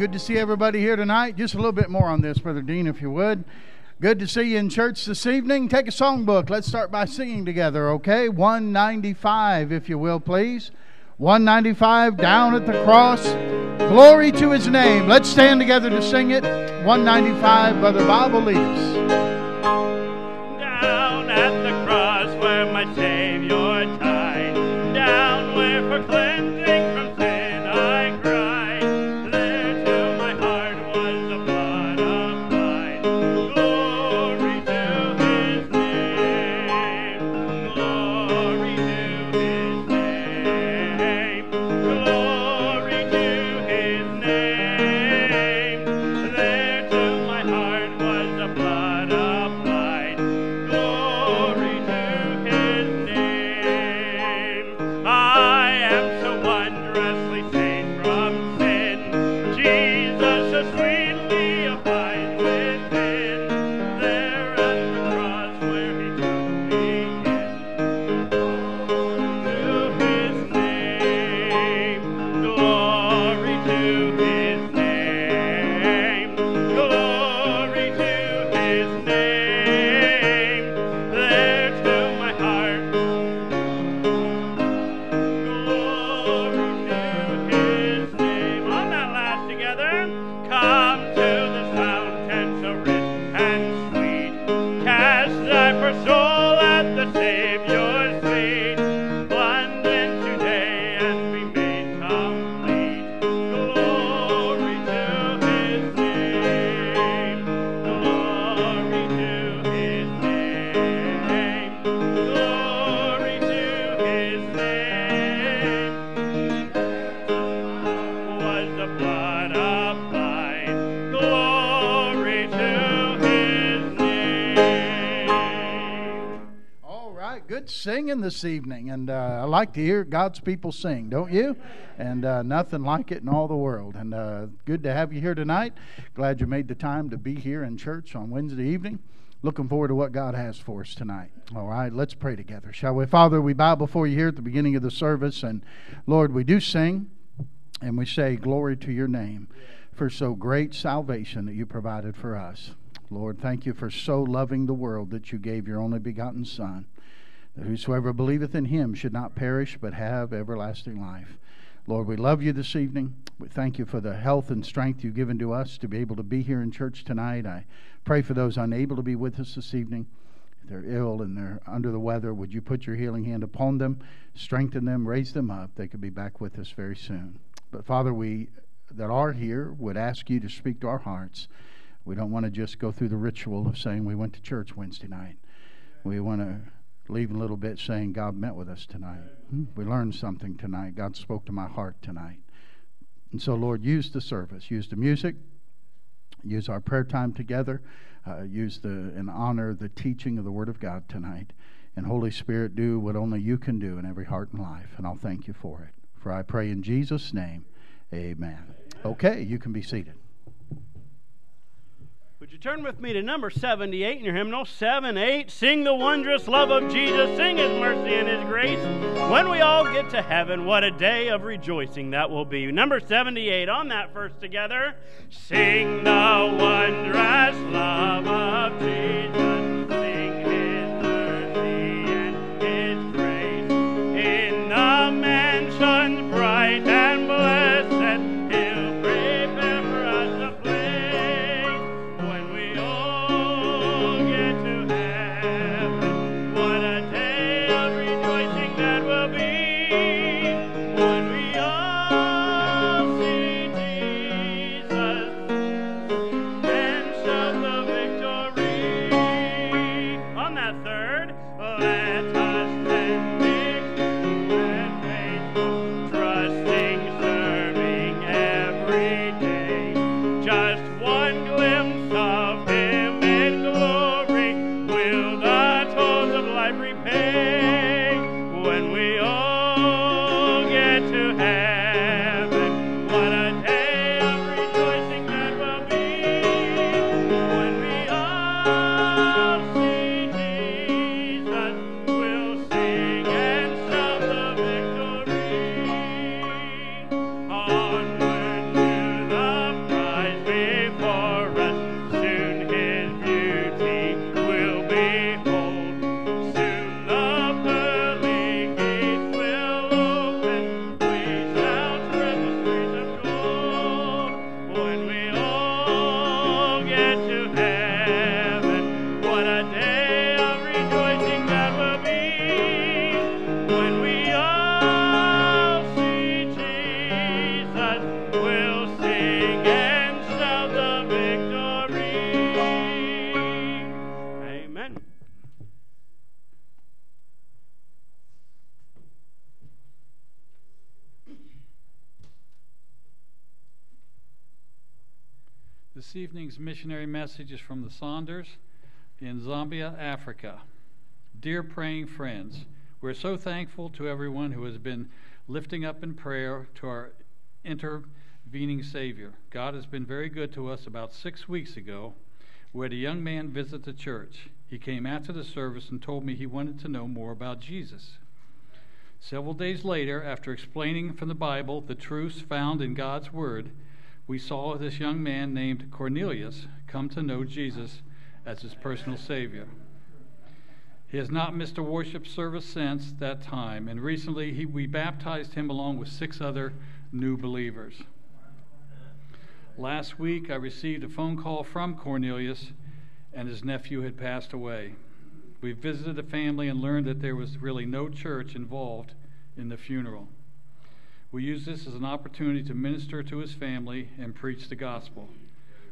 good to see everybody here tonight. Just a little bit more on this, Brother Dean, if you would. Good to see you in church this evening. Take a songbook. Let's start by singing together, okay? 195, if you will, please. 195, down at the cross. Glory to his name. Let's stand together to sing it. 195, Brother Bob will like to hear God's people sing, don't you? And uh, nothing like it in all the world. And uh, good to have you here tonight. Glad you made the time to be here in church on Wednesday evening. Looking forward to what God has for us tonight. All right, let's pray together, shall we? Father, we bow before you here at the beginning of the service, and Lord, we do sing and we say, Glory to your name for so great salvation that you provided for us. Lord, thank you for so loving the world that you gave your only begotten Son that whosoever believeth in him should not perish but have everlasting life. Lord, we love you this evening. We thank you for the health and strength you've given to us to be able to be here in church tonight. I pray for those unable to be with us this evening. If they're ill and they're under the weather, would you put your healing hand upon them, strengthen them, raise them up? They could be back with us very soon. But Father, we that are here would ask you to speak to our hearts. We don't want to just go through the ritual of saying we went to church Wednesday night. We want to leaving a little bit saying God met with us tonight. Hmm, we learned something tonight. God spoke to my heart tonight. And so, Lord, use the service, use the music, use our prayer time together, uh, use the and honor the teaching of the Word of God tonight. And Holy Spirit, do what only you can do in every heart and life. And I'll thank you for it. For I pray in Jesus' name, amen. Okay, you can be seated. Would you turn with me to number 78 in your hymnal? 7 8. Sing the wondrous love of Jesus. Sing his mercy and his grace. When we all get to heaven, what a day of rejoicing that will be. Number 78 on that first together. Sing the wondrous love of Jesus. bright and This evening's missionary message is from the Saunders in Zambia, Africa. Dear praying friends, we're so thankful to everyone who has been lifting up in prayer to our intervening Savior. God has been very good to us. About six weeks ago, we had a young man visit the church. He came after the service and told me he wanted to know more about Jesus. Several days later, after explaining from the Bible the truths found in God's Word, we saw this young man named Cornelius come to know Jesus as his personal Savior. He has not missed a worship service since that time, and recently he, we baptized him along with six other new believers. Last week, I received a phone call from Cornelius, and his nephew had passed away. We visited the family and learned that there was really no church involved in the funeral. We use this as an opportunity to minister to his family and preach the gospel.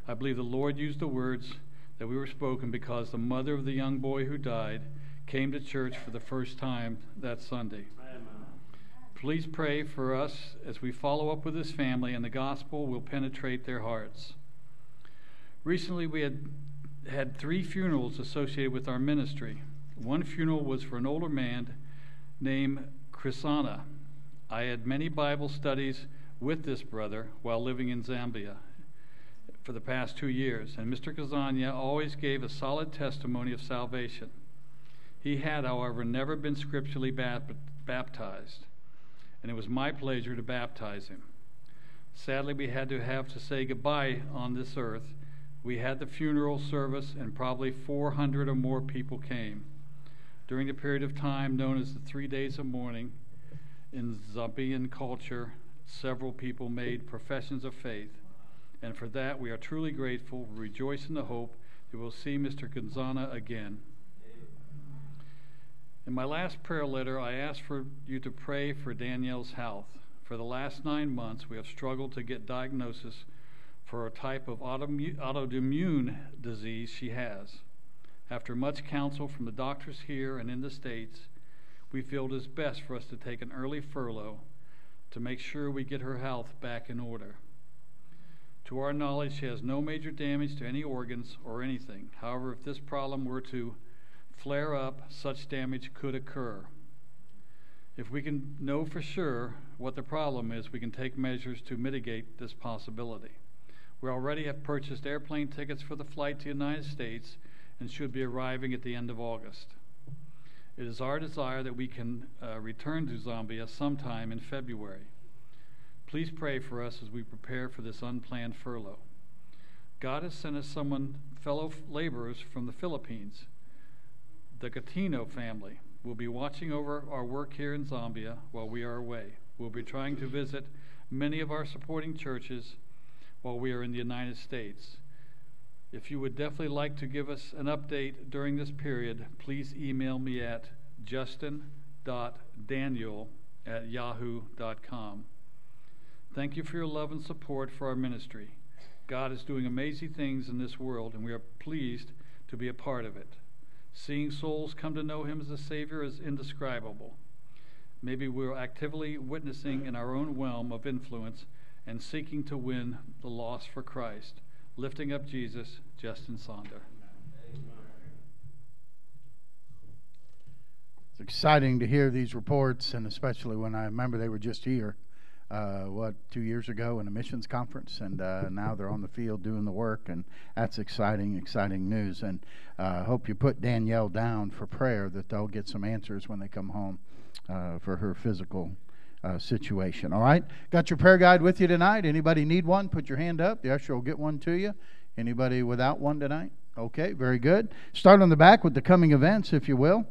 I believe the Lord used the words that we were spoken because the mother of the young boy who died came to church for the first time that Sunday. Please pray for us as we follow up with his family and the gospel will penetrate their hearts. Recently, we had had three funerals associated with our ministry. One funeral was for an older man named Chrisana. I had many Bible studies with this brother while living in Zambia for the past two years, and Mr. Kazanya always gave a solid testimony of salvation. He had, however, never been scripturally baptized, and it was my pleasure to baptize him. Sadly, we had to have to say goodbye on this earth. We had the funeral service, and probably 400 or more people came. During the period of time known as the three days of mourning, in Zambian culture, several people made professions of faith, and for that we are truly grateful. We rejoice in the hope that we'll see Mr. Gonzana again. In my last prayer letter, I asked for you to pray for Danielle's health. For the last nine months, we have struggled to get diagnosis for a type of autoimmune disease she has. After much counsel from the doctors here and in the States, we feel it is best for us to take an early furlough to make sure we get her health back in order. To our knowledge, she has no major damage to any organs or anything. However, if this problem were to flare up, such damage could occur. If we can know for sure what the problem is, we can take measures to mitigate this possibility. We already have purchased airplane tickets for the flight to the United States and should be arriving at the end of August. It is our desire that we can uh, return to Zambia sometime in February. Please pray for us as we prepare for this unplanned furlough. God has sent us someone, fellow laborers from the Philippines. The Gatino family will be watching over our work here in Zambia while we are away. We'll be trying to visit many of our supporting churches while we are in the United States. If you would definitely like to give us an update during this period, please email me at justin.daniel at yahoo.com. Thank you for your love and support for our ministry. God is doing amazing things in this world, and we are pleased to be a part of it. Seeing souls come to know Him as a Savior is indescribable. Maybe we're actively witnessing in our own realm of influence and seeking to win the lost for Christ. Lifting Up Jesus, Justin Sonder. It's exciting to hear these reports, and especially when I remember they were just here, uh, what, two years ago in a missions conference, and uh, now they're on the field doing the work, and that's exciting, exciting news. And I uh, hope you put Danielle down for prayer that they'll get some answers when they come home uh, for her physical uh, situation. All right, got your prayer guide with you tonight. Anybody need one? Put your hand up. The usher will get one to you. Anybody without one tonight? Okay, very good. Start on the back with the coming events, if you will.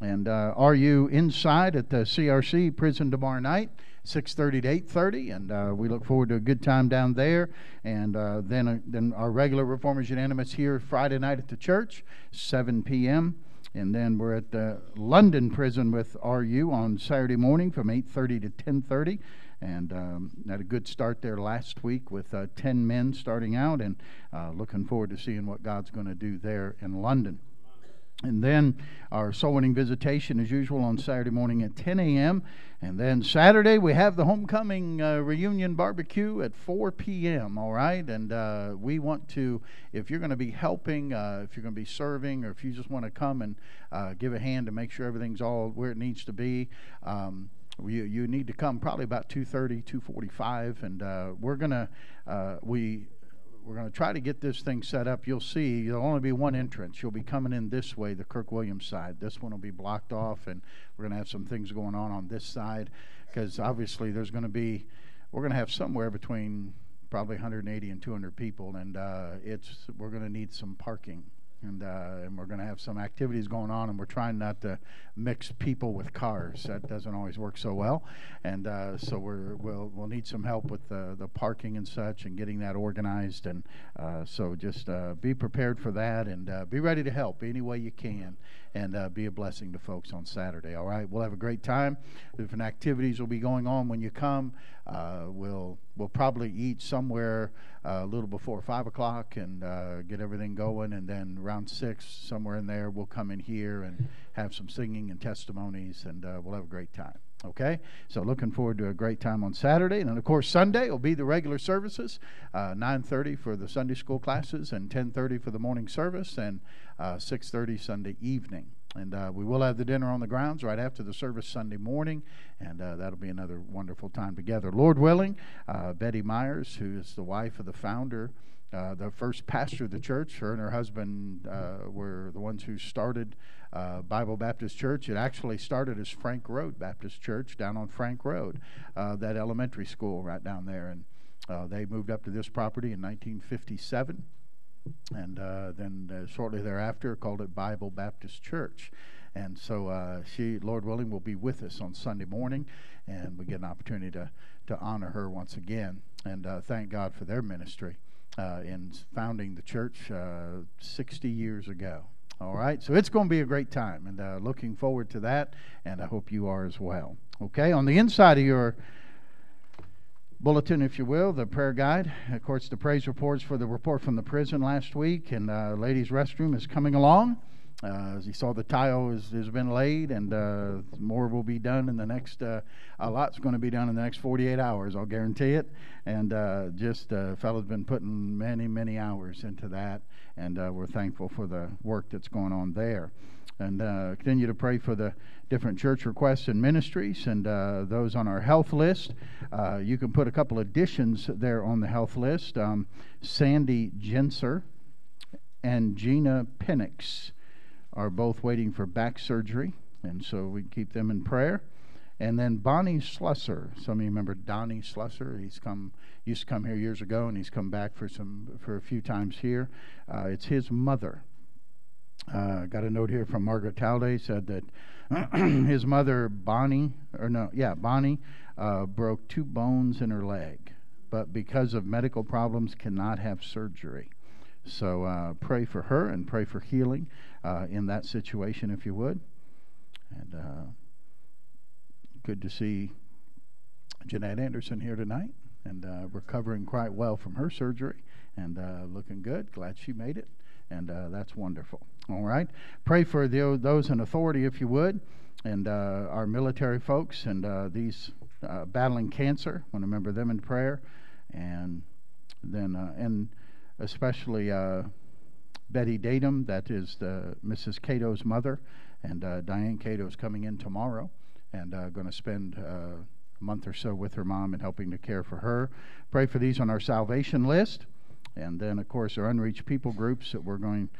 And uh, are you inside at the CRC prison tomorrow night? 6:30 to 8:30, and uh, we look forward to a good time down there. And uh, then, uh, then our regular Reformers Unanimous here Friday night at the church, 7 p.m. And then we're at the London prison with RU on Saturday morning from 8:30 to 10:30, and um, had a good start there last week with uh, 10 men starting out, and uh, looking forward to seeing what God's going to do there in London. And then our soul winning visitation, as usual, on Saturday morning at 10 a.m. And then Saturday, we have the homecoming uh, reunion barbecue at 4 p.m., all right? And uh, we want to, if you're going to be helping, uh, if you're going to be serving, or if you just want to come and uh, give a hand to make sure everything's all where it needs to be, um, you, you need to come probably about 2.30 2.45 and uh, we're going to uh, we we're going to try to get this thing set up. You'll see there'll only be one entrance. You'll be coming in this way, the Kirk Williams side. This one will be blocked off, and we're going to have some things going on on this side because obviously there's going to be we're going to have somewhere between probably 180 and 200 people, and uh, it's we're going to need some parking and uh, and we're going to have some activities going on, and we're trying not to mix people with cars. That doesn't always work so well, and uh, so we're we'll we'll need some help with the the parking and such, and getting that organized, and uh, so just uh, be prepared for that, and uh, be ready to help any way you can, and uh, be a blessing to folks on Saturday. All right, we'll have a great time. Different activities will be going on when you come. we'll we'll probably eat somewhere uh, a little before five o'clock and uh, get everything going, and then around six, somewhere in there, we'll come in here and have some singing and testimonies, and uh, we'll have a great time. Okay, so looking forward to a great time on Saturday, and then of course Sunday will be the regular services, uh, 9:30 for the Sunday school classes, and 10:30 for the morning service, and 6:30 uh, Sunday evening. And uh, we will have the dinner on the grounds right after the service Sunday morning, and uh, that'll be another wonderful time together. Lord willing, uh, Betty Myers, who is the wife of the founder, uh, the first pastor of the church, her and her husband uh, were the ones who started uh, Bible Baptist Church. It actually started as Frank Road Baptist Church down on Frank Road, that elementary school right down there. And they moved up to this property in 1957 and uh, then uh, shortly thereafter called it Bible Baptist Church. And so uh, she, Lord willing, will be with us on Sunday morning, and we get an opportunity to, to honor her once again and uh, thank God for their ministry uh, in founding the church uh, 60 years ago. All right, so it's going to be a great time, and looking forward to that, and I hope you are as well. Okay, on the inside of your bulletin, if you will, the prayer guide. Of course, the praise reports for the report from the prison last week, and uh, ladies' restroom is coming along. Uh, as you saw, the tile has, has been laid, and uh, more will be done in the next. Uh, a lot's going to be done in the next 48 hours, I'll guarantee it. And uh, just uh, fellow's been putting many, many hours into that, and uh, we're thankful for the work that's going on there and uh, continue to pray for the different church requests and ministries and those on our health list. You can put a couple additions there on the health list. Um, Sandy Genser and Gina Penix are both waiting for back surgery, and so we keep them in prayer. And then Bonnie Slusser. Some of you remember Donnie Slusser. He's come used to come here years ago, and he's come back for some for a few times here. Uh, it's his mother uh, got a note here from Margaret Talday said that his mother Bonnie, or no, yeah, Bonnie, uh, broke two bones in her leg, but because of medical problems, cannot have surgery. So uh, pray for her and pray for healing uh, in that situation, if you would. And uh, good to see Jeanette Anderson here tonight and uh, recovering quite well from her surgery and looking good. Glad she made it and uh, that's wonderful. All right. Pray for the, those in authority, if you would, and uh, our military folks and uh, these uh, battling cancer. Want to remember them in prayer, and then uh, and especially uh, Betty Datum, that is uh, the Mrs. Cato's mother, and uh, Diane Cato is coming in tomorrow, and uh, going to spend a month or so with her mom and helping to care for her. Pray for these on our salvation list. And then, of course, our unreached people groups that we're going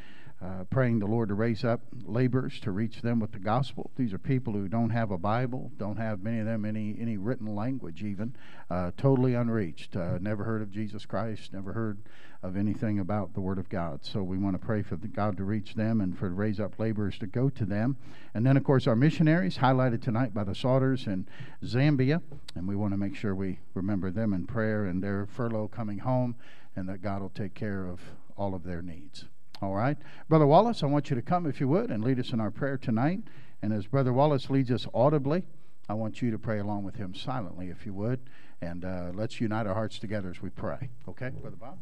uh, praying the Lord to raise up laborers to reach them with the gospel. These are people who don't have a Bible, don't have many of them any any written language, even uh, totally unreached. Uh, never heard of Jesus Christ, never heard of anything about the Word of God. So we want to pray for God to reach them and for to raise up laborers to go to them. And then, of course, our missionaries highlighted tonight by the Sauters in Zambia, and we want to make sure we remember them in prayer and their furlough coming home and that God will take care of all of their needs. All right. Brother Wallace, I want you to come, if you would, and lead us in our prayer tonight. And as Brother Wallace leads us audibly, I want you to pray along with him silently, if you would. And uh, let's unite our hearts together as we pray. Okay, Brother Bob?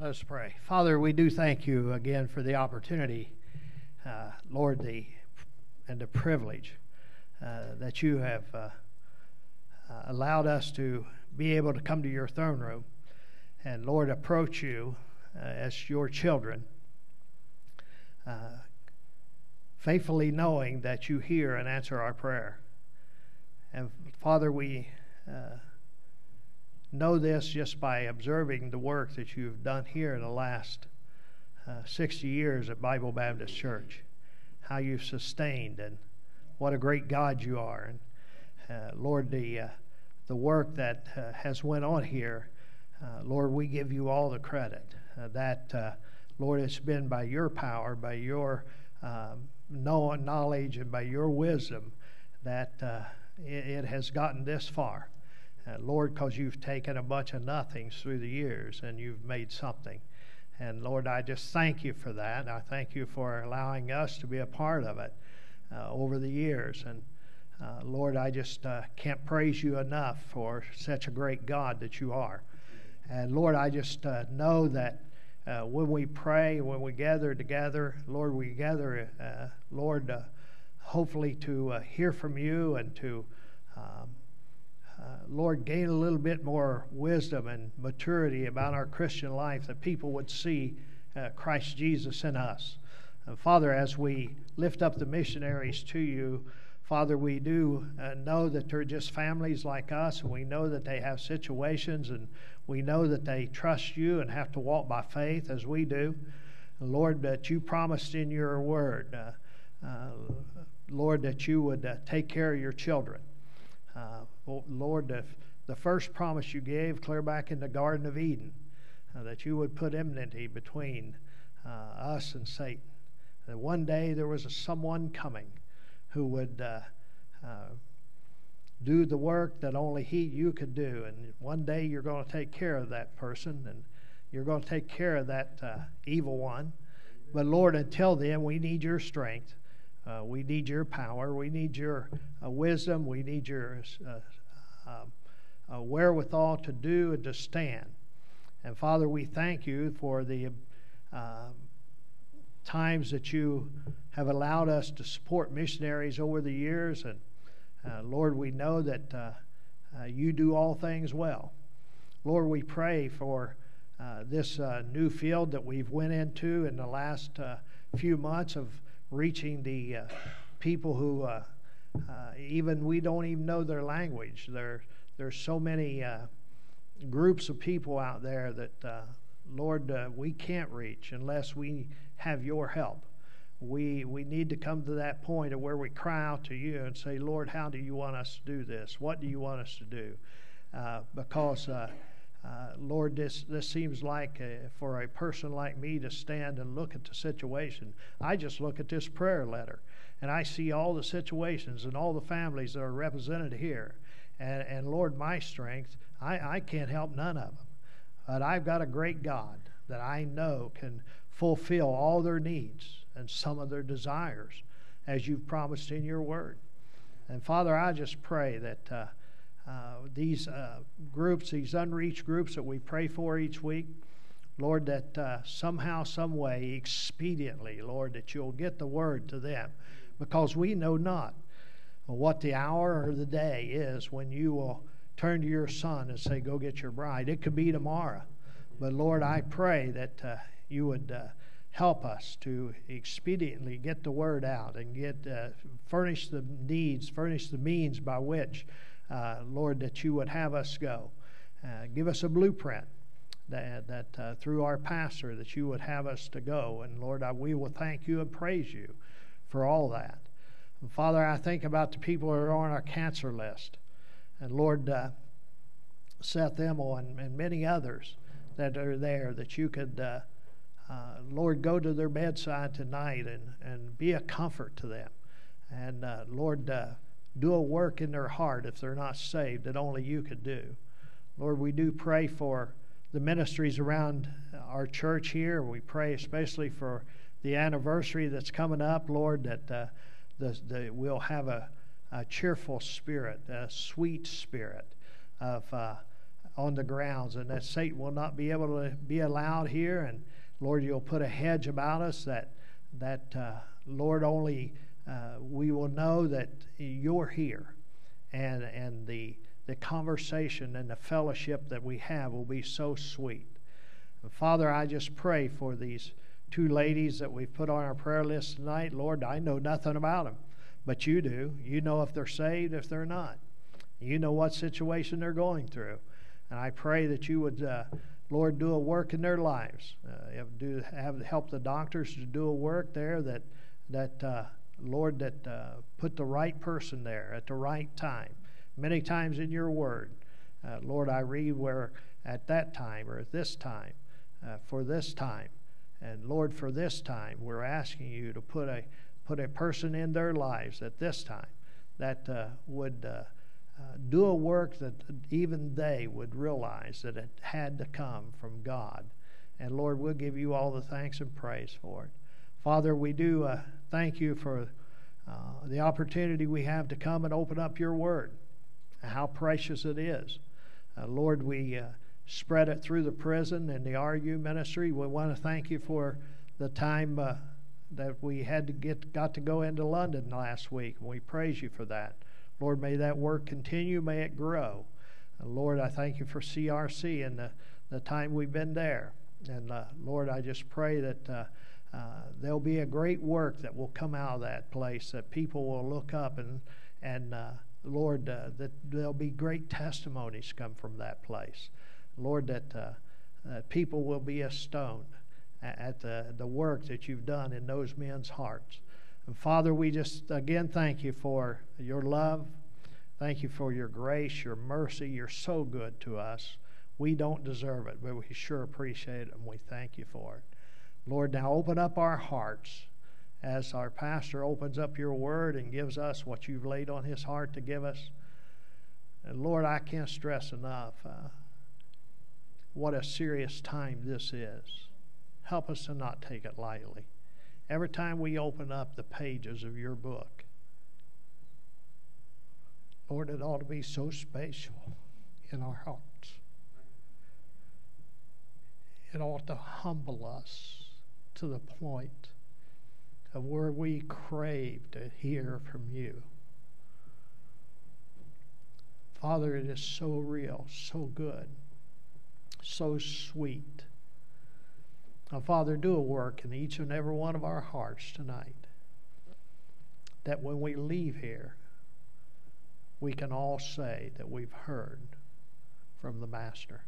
Let us pray. Father, we do thank you again for the opportunity, uh, Lord, the and the privilege uh, that you have uh, uh, allowed us to be able to come to your throne room and, Lord, approach you uh, as your children, uh, faithfully knowing that you hear and answer our prayer. And Father, we know this just by observing the work that you've done here in the last uh, 60 years at Bible Baptist Church, how you've sustained and what a great God you are. And uh, Lord, the, uh, the work that uh, has went on here, uh, Lord, we give you all the credit. Uh, that, Lord, it's been by your power, by your um, knowledge, and by your wisdom that it, it has gotten this far. Uh, Lord, because you've taken a bunch of nothings through the years and you've made something. And Lord, I just thank you for that. I thank you for allowing us to be a part of it uh, over the years. And uh, Lord, I just uh, can't praise you enough for such a great God that you are. And Lord, I just uh, know that uh, when we pray, when we gather together, Lord, we gather, Lord, hopefully to hear from you and to um, Lord, gain a little bit more wisdom and maturity about our Christian life that people would see uh, Christ Jesus in us. Uh, Father, as we lift up the missionaries to you, Father, we do uh, know that they're just families like us, and we know that they have situations, and we know that they trust you and have to walk by faith as we do. Lord, that you promised in your word, uh, uh, Lord, that you would take care of your children. Uh, Lord, the, the first promise you gave clear back in the Garden of Eden, uh, that you would put enmity between uh, us and Satan. That one day there was a, someone coming who would uh, uh, do the work that only he, you could do. And one day you're going to take care of that person and you're going to take care of that uh, evil one. But Lord, until then, we need your strength. Uh, we need your power. We need your uh, wisdom. We need your uh, um, uh, wherewithal to do and to stand. And Father, we thank you for the uh, times that you have allowed us to support missionaries over the years. And uh, Lord, we know that you do all things well. Lord, we pray for this new field that we've went into in the last few months of reaching the uh, people who uh, uh, even we don't even know their language. There, there's so many uh, groups of people out there that, uh, Lord, we can't reach unless we have your help. We, we need to come to that point of where we cry out to you and say, Lord, how do you want us to do this? What do you want us to do? because uh, Lord, this, this seems like a, for a person like me to stand and look at the situation. I just look at this prayer letter and I see all the situations and all the families that are represented here. And, and Lord, my strength, I, I can't help none of them. But I've got a great God that I know can fulfill all their needs and some of their desires as you've promised in your word. And Father, I just pray that. Uh, these uh, groups, these unreached groups that we pray for each week, Lord, that uh, somehow, some way, expediently, Lord, that you'll get the word to them, because we know not what the hour or the day is when you will turn to your son and say, "Go get your bride." It could be tomorrow, but Lord, I pray that uh, you would uh, help us to expediently get the word out and get uh, furnish the needs, furnish the means by which uh, Lord, that you would have us go. Uh, give us a blueprint that, that uh, through our pastor that you would have us to go. And Lord, I, we will thank you and praise you for all that. And Father, I think about the people who are on our cancer list. And Lord, uh, Seth Emmel and, and, many others that are there that you could, uh, uh, Lord, go to their bedside tonight and, and be a comfort to them. And uh, Lord, uh, do a work in their heart if they're not saved that only you could do. Lord, we do pray for the ministries around our church here. We pray especially for the anniversary that's coming up, Lord, that uh, the, the, we'll have a, a, cheerful spirit, a sweet spirit of uh, on the grounds, and that Satan will not be able to be allowed here. And Lord, you'll put a hedge about us that that uh, Lord only uh, we will know that you're here, and and the the conversation and the fellowship that we have will be so sweet. Father, I just pray for these two ladies that we've put on our prayer list tonight. Lord, I know nothing about them, but you do. You know if they're saved, if they're not. You know what situation they're going through. And I pray that you would, uh, Lord, do a work in their lives. Uh, do have help the doctors to do a work there that that uh, Lord that uh, put the right person there at the right time. Many times in your word, uh, Lord, I read where at that time or at this time, uh, for this time, and Lord, for this time, we're asking you to put a put a person in their lives at this time that would uh, do a work that even they would realize that it had to come from God. And Lord, we'll give you all the thanks and praise for it. Father, we do uh, thank you for uh, the opportunity we have to come and open up your word, how precious it is. Uh, Lord, we uh, spread it through the prison and the RU ministry. We want to thank you for the time uh, that we had to get got to go into London last week. We praise you for that. Lord, may that work continue, may it grow. Uh, Lord, I thank you for CRC and the, the time we've been there. And uh, Lord, I just pray that uh, uh, there'll be a great work that will come out of that place, that people will look up and, and uh, Lord, uh, that there'll be great testimonies come from that place. Lord, that people will be astounded at the, the work that you've done in those men's hearts. And Father, we just again thank you for your love. Thank you for your grace, your mercy. You're so good to us. We don't deserve it, but we sure appreciate it and we thank you for it. Lord, now open up our hearts as our pastor opens up your word and gives us what you've laid on his heart to give us. And Lord, I can't stress enough uh, what a serious time this is. Help us to not take it lightly every time we open up the pages of your book. Lord, it ought to be so special in our hearts. It ought to humble us to the point of where we crave to hear from you. Father, it is so real, so good, so sweet now, Father, do a work in each and every one of our hearts tonight. That when we leave here, we can all say that we've heard from the Master.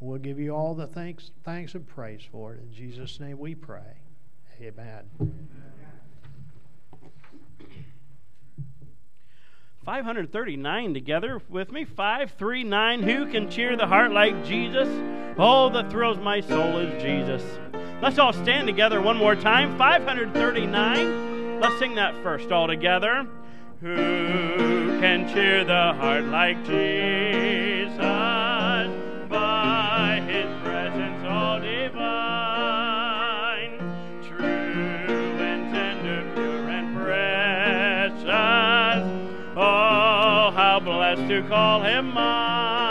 We'll give you all the thanks, thanks and praise for it. In Jesus' name we pray. Amen. 539 together with me. 539. Who can cheer the heart like Jesus? All that thrills my soul is Jesus. Let's all stand together one more time. 539. Let's sing that first all together. Who can cheer the heart like Jesus? To call him mine.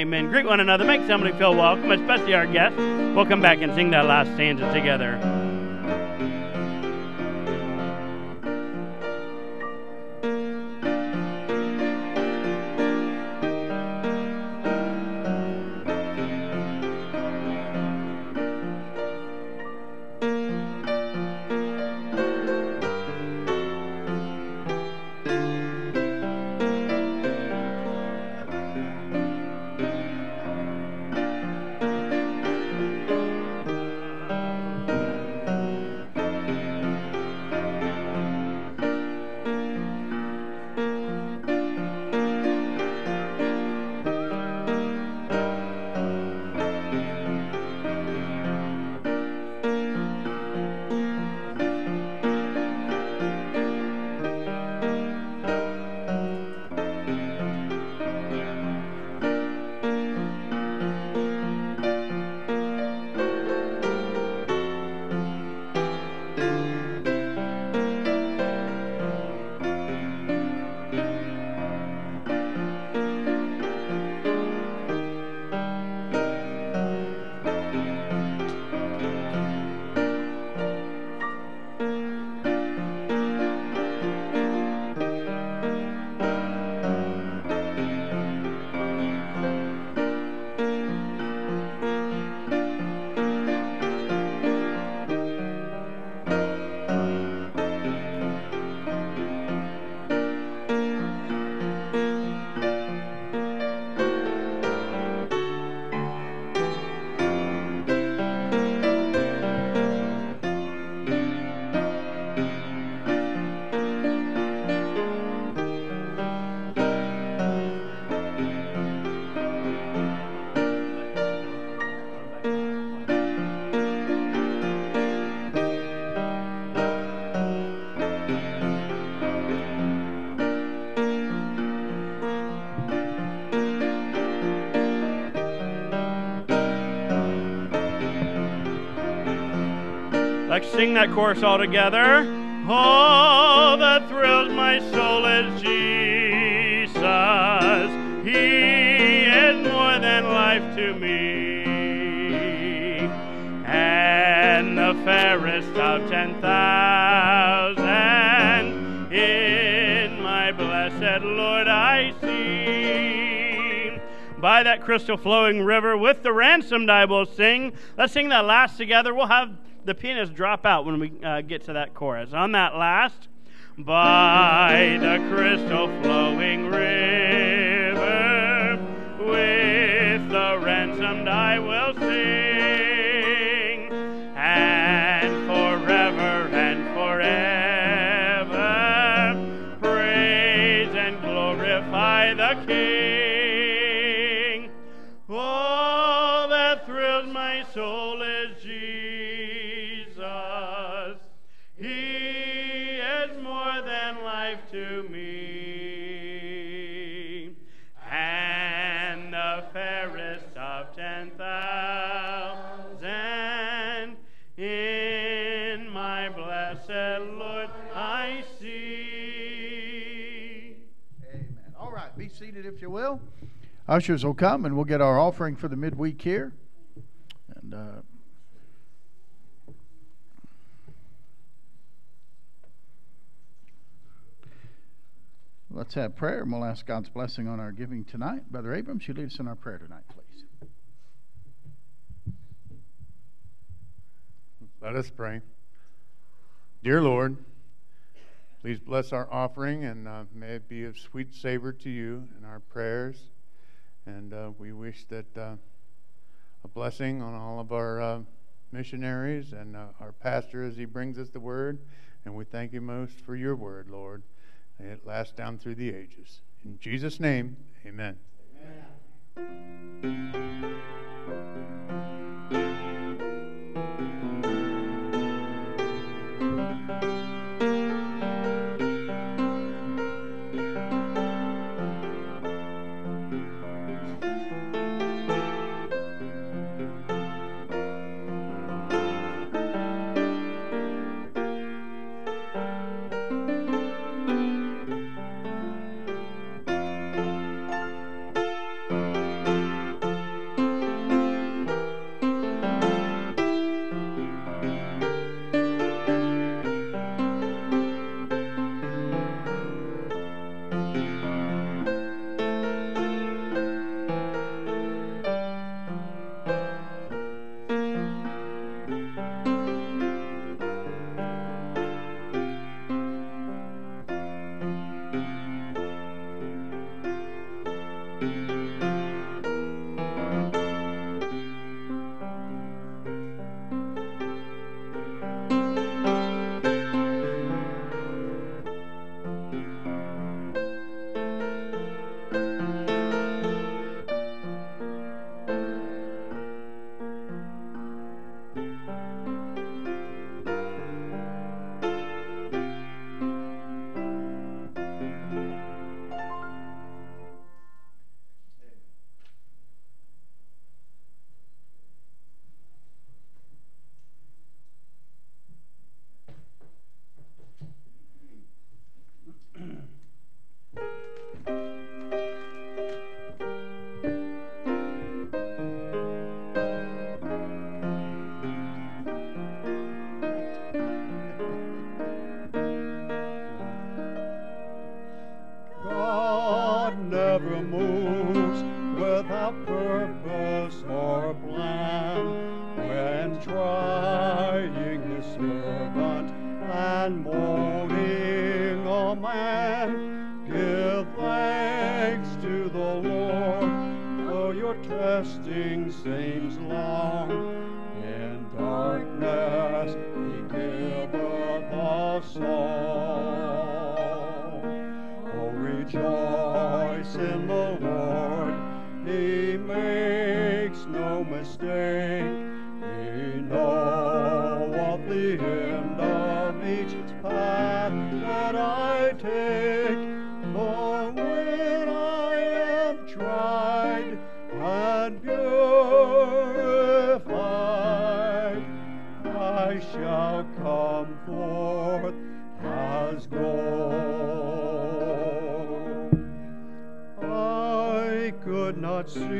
Amen. Greet one another. Make somebody feel welcome, especially our guests. We'll come back and sing that last stanza together. Sing that chorus all together. Oh, all that thrills my soul is Jesus. He is more than life to me. And the fairest of ten thousand in my blessed Lord I see. By that crystal flowing river with the ransomed I will sing. Let's sing that last together. We'll have pianists drop out when we uh, get to that chorus. On that last, by the crystal flowing more than life to me, and the fairest of ten thousand in my blessed Lord I see. Amen. All right, be seated if you will. Ushers will come and we'll get our offering for the midweek here. And uh, let's have prayer and we'll ask God's blessing on our giving tonight. Brother Abrams, you lead us in our prayer tonight, please. Let us pray. Dear Lord, please bless our offering and uh, may it be of sweet savor to you in our prayers. And uh, we wish that uh, a blessing on all of our uh, missionaries and uh, our pastor as he brings us the word. And we thank you most for your word, Lord. May it lasts down through the ages. In Jesus' name, amen. and could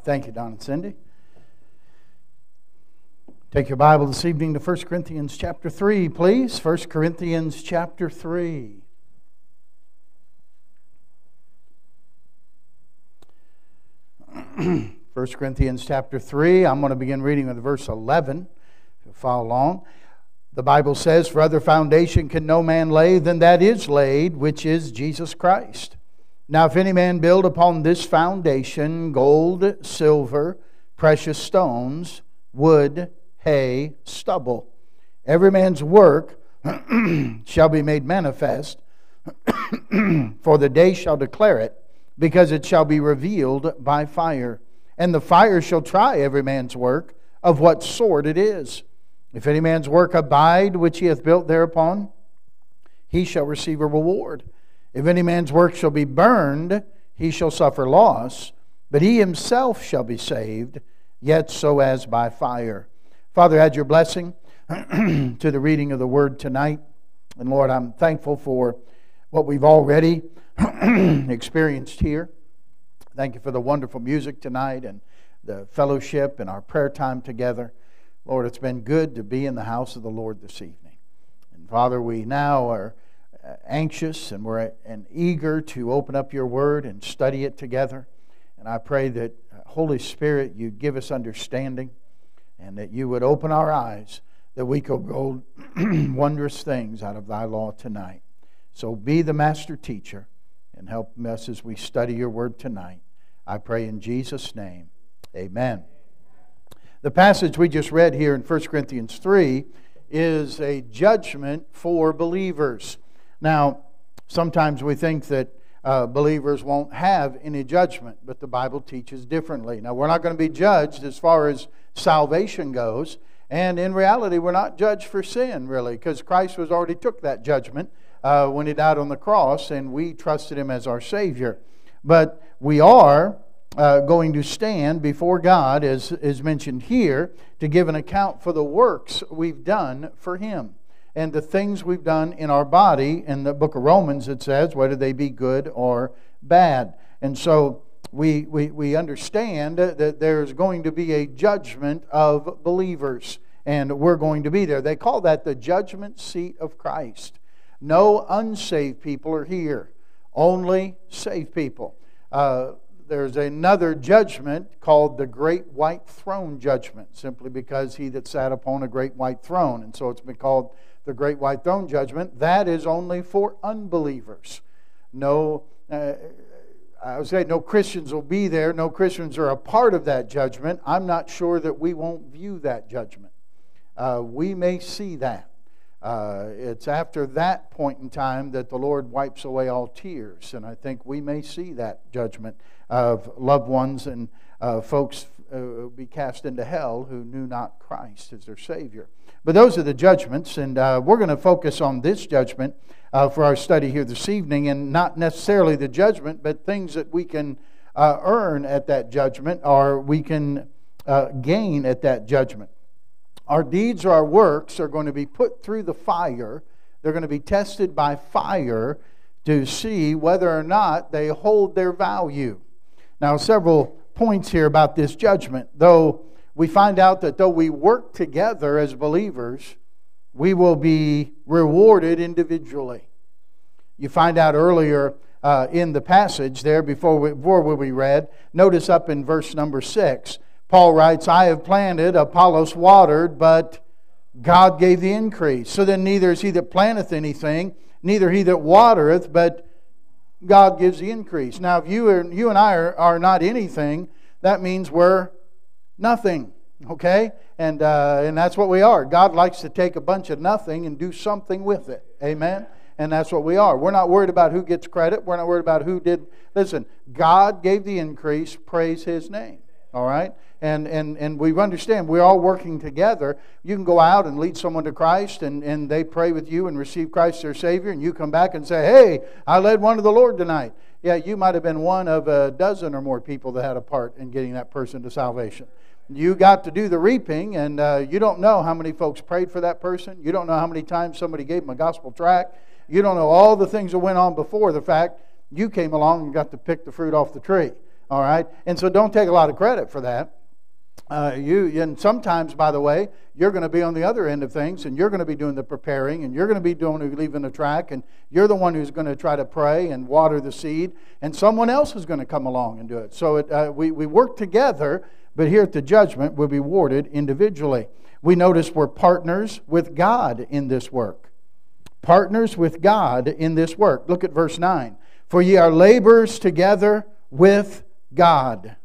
right. Thank you, Don and Cindy. Take your Bible this evening to 1 Corinthians chapter 3, please. 1 Corinthians chapter 3. First Corinthians chapter 3. I'm going to begin reading with verse 11. If you follow along. The Bible says, For other foundation can no man lay than that is laid, which is Jesus Christ. Now, if any man build upon this foundation gold, silver, precious stones, wood, hay, stubble, every man's work shall be made manifest, for the day shall declare it, because it shall be revealed by fire. And the fire shall try every man's work of what sort it is. If any man's work abide which he hath built thereupon, he shall receive a reward. If any man's work shall be burned, he shall suffer loss, but he himself shall be saved, yet so as by fire. Father, add your blessing to the reading of the word tonight. And Lord, I'm thankful for what we've already experienced here. Thank you for the wonderful music tonight and the fellowship and our prayer time together. Lord, it's been good to be in the house of the Lord this evening. And Father, we now are anxious and we're and eager to open up your word and study it together. And I pray that, uh, Holy Spirit, you'd give us understanding and that you would open our eyes that we could go wondrous things out of thy law tonight. So be the master teacher and help us as we study your word tonight. I pray in Jesus' name. Amen. The passage we just read here in 1 Corinthians 3 is a judgment for believers. Now, sometimes we think that uh, believers won't have any judgment, but the Bible teaches differently. Now, we're not going to be judged as far as salvation goes, and in reality, we're not judged for sin, really, because Christ was already took that judgment uh, when he died on the cross, and we trusted him as our Savior. But we are uh, going to stand before God, as is mentioned here, to give an account for the works we've done for Him and the things we've done in our body. In the book of Romans, it says, whether they be good or bad. And so we, we, we understand that there's going to be a judgment of believers, and we're going to be there. They call that the judgment seat of Christ. No unsaved people are here, only saved people. Uh, there's another judgment called the Great White Throne Judgment, simply because he that sat upon a great white throne. And so it's been called the Great White Throne Judgment. That is only for unbelievers. No, uh, I would say no Christians will be there. No Christians are a part of that judgment. I'm not sure that we won't view that judgment. Uh, we may see that. Uh, it's after that point in time that the Lord wipes away all tears, and I think we may see that judgment of loved ones and uh, folks uh, be cast into hell who knew not Christ as their Savior. But those are the judgments, and uh, we're going to focus on this judgment uh, for our study here this evening, and not necessarily the judgment, but things that we can uh, earn at that judgment or we can gain at that judgment. Our deeds or our works are going to be put through the fire. They're going to be tested by fire to see whether or not they hold their value. Now, several points here about this judgment. Though we find out that though we work together as believers, we will be rewarded individually. You find out earlier uh, in the passage there before we, before we read, notice up in verse number six Paul writes, I have planted, Apollos watered, but God gave the increase. So then neither is he that planteth anything, neither he that watereth, but God gives the increase. Now, if you, are, you and I are, are not anything, that means we're nothing. Okay? And, uh, and that's what we are. God likes to take a bunch of nothing and do something with it. Amen? And that's what we are. We're not worried about who gets credit. We're not worried about who did. Listen, God gave the increase. Praise his name. All right? and, and, and we understand we're all working together. You can go out and lead someone to Christ, and, and they pray with you and receive Christ their Savior, and you come back and say, Hey, I led one to the Lord tonight. Yeah, you might have been one of a dozen or more people that had a part in getting that person to salvation. You got to do the reaping, and uh, you don't know how many folks prayed for that person. You don't know how many times somebody gave them a gospel tract. You don't know all the things that went on before the fact you came along and got to pick the fruit off the tree. All right? And so don't take a lot of credit for that. Uh, you and sometimes, by the way, you're going to be on the other end of things, and you're going to be doing the preparing, and you're going to be doing leaving the track, and you're the one who's going to try to pray and water the seed, and someone else is going to come along and do it. So it, uh, we we work together, but here at the judgment, we'll be warded individually. We notice we're partners with God in this work. Partners with God in this work. Look at verse nine. For ye are laborers together with God.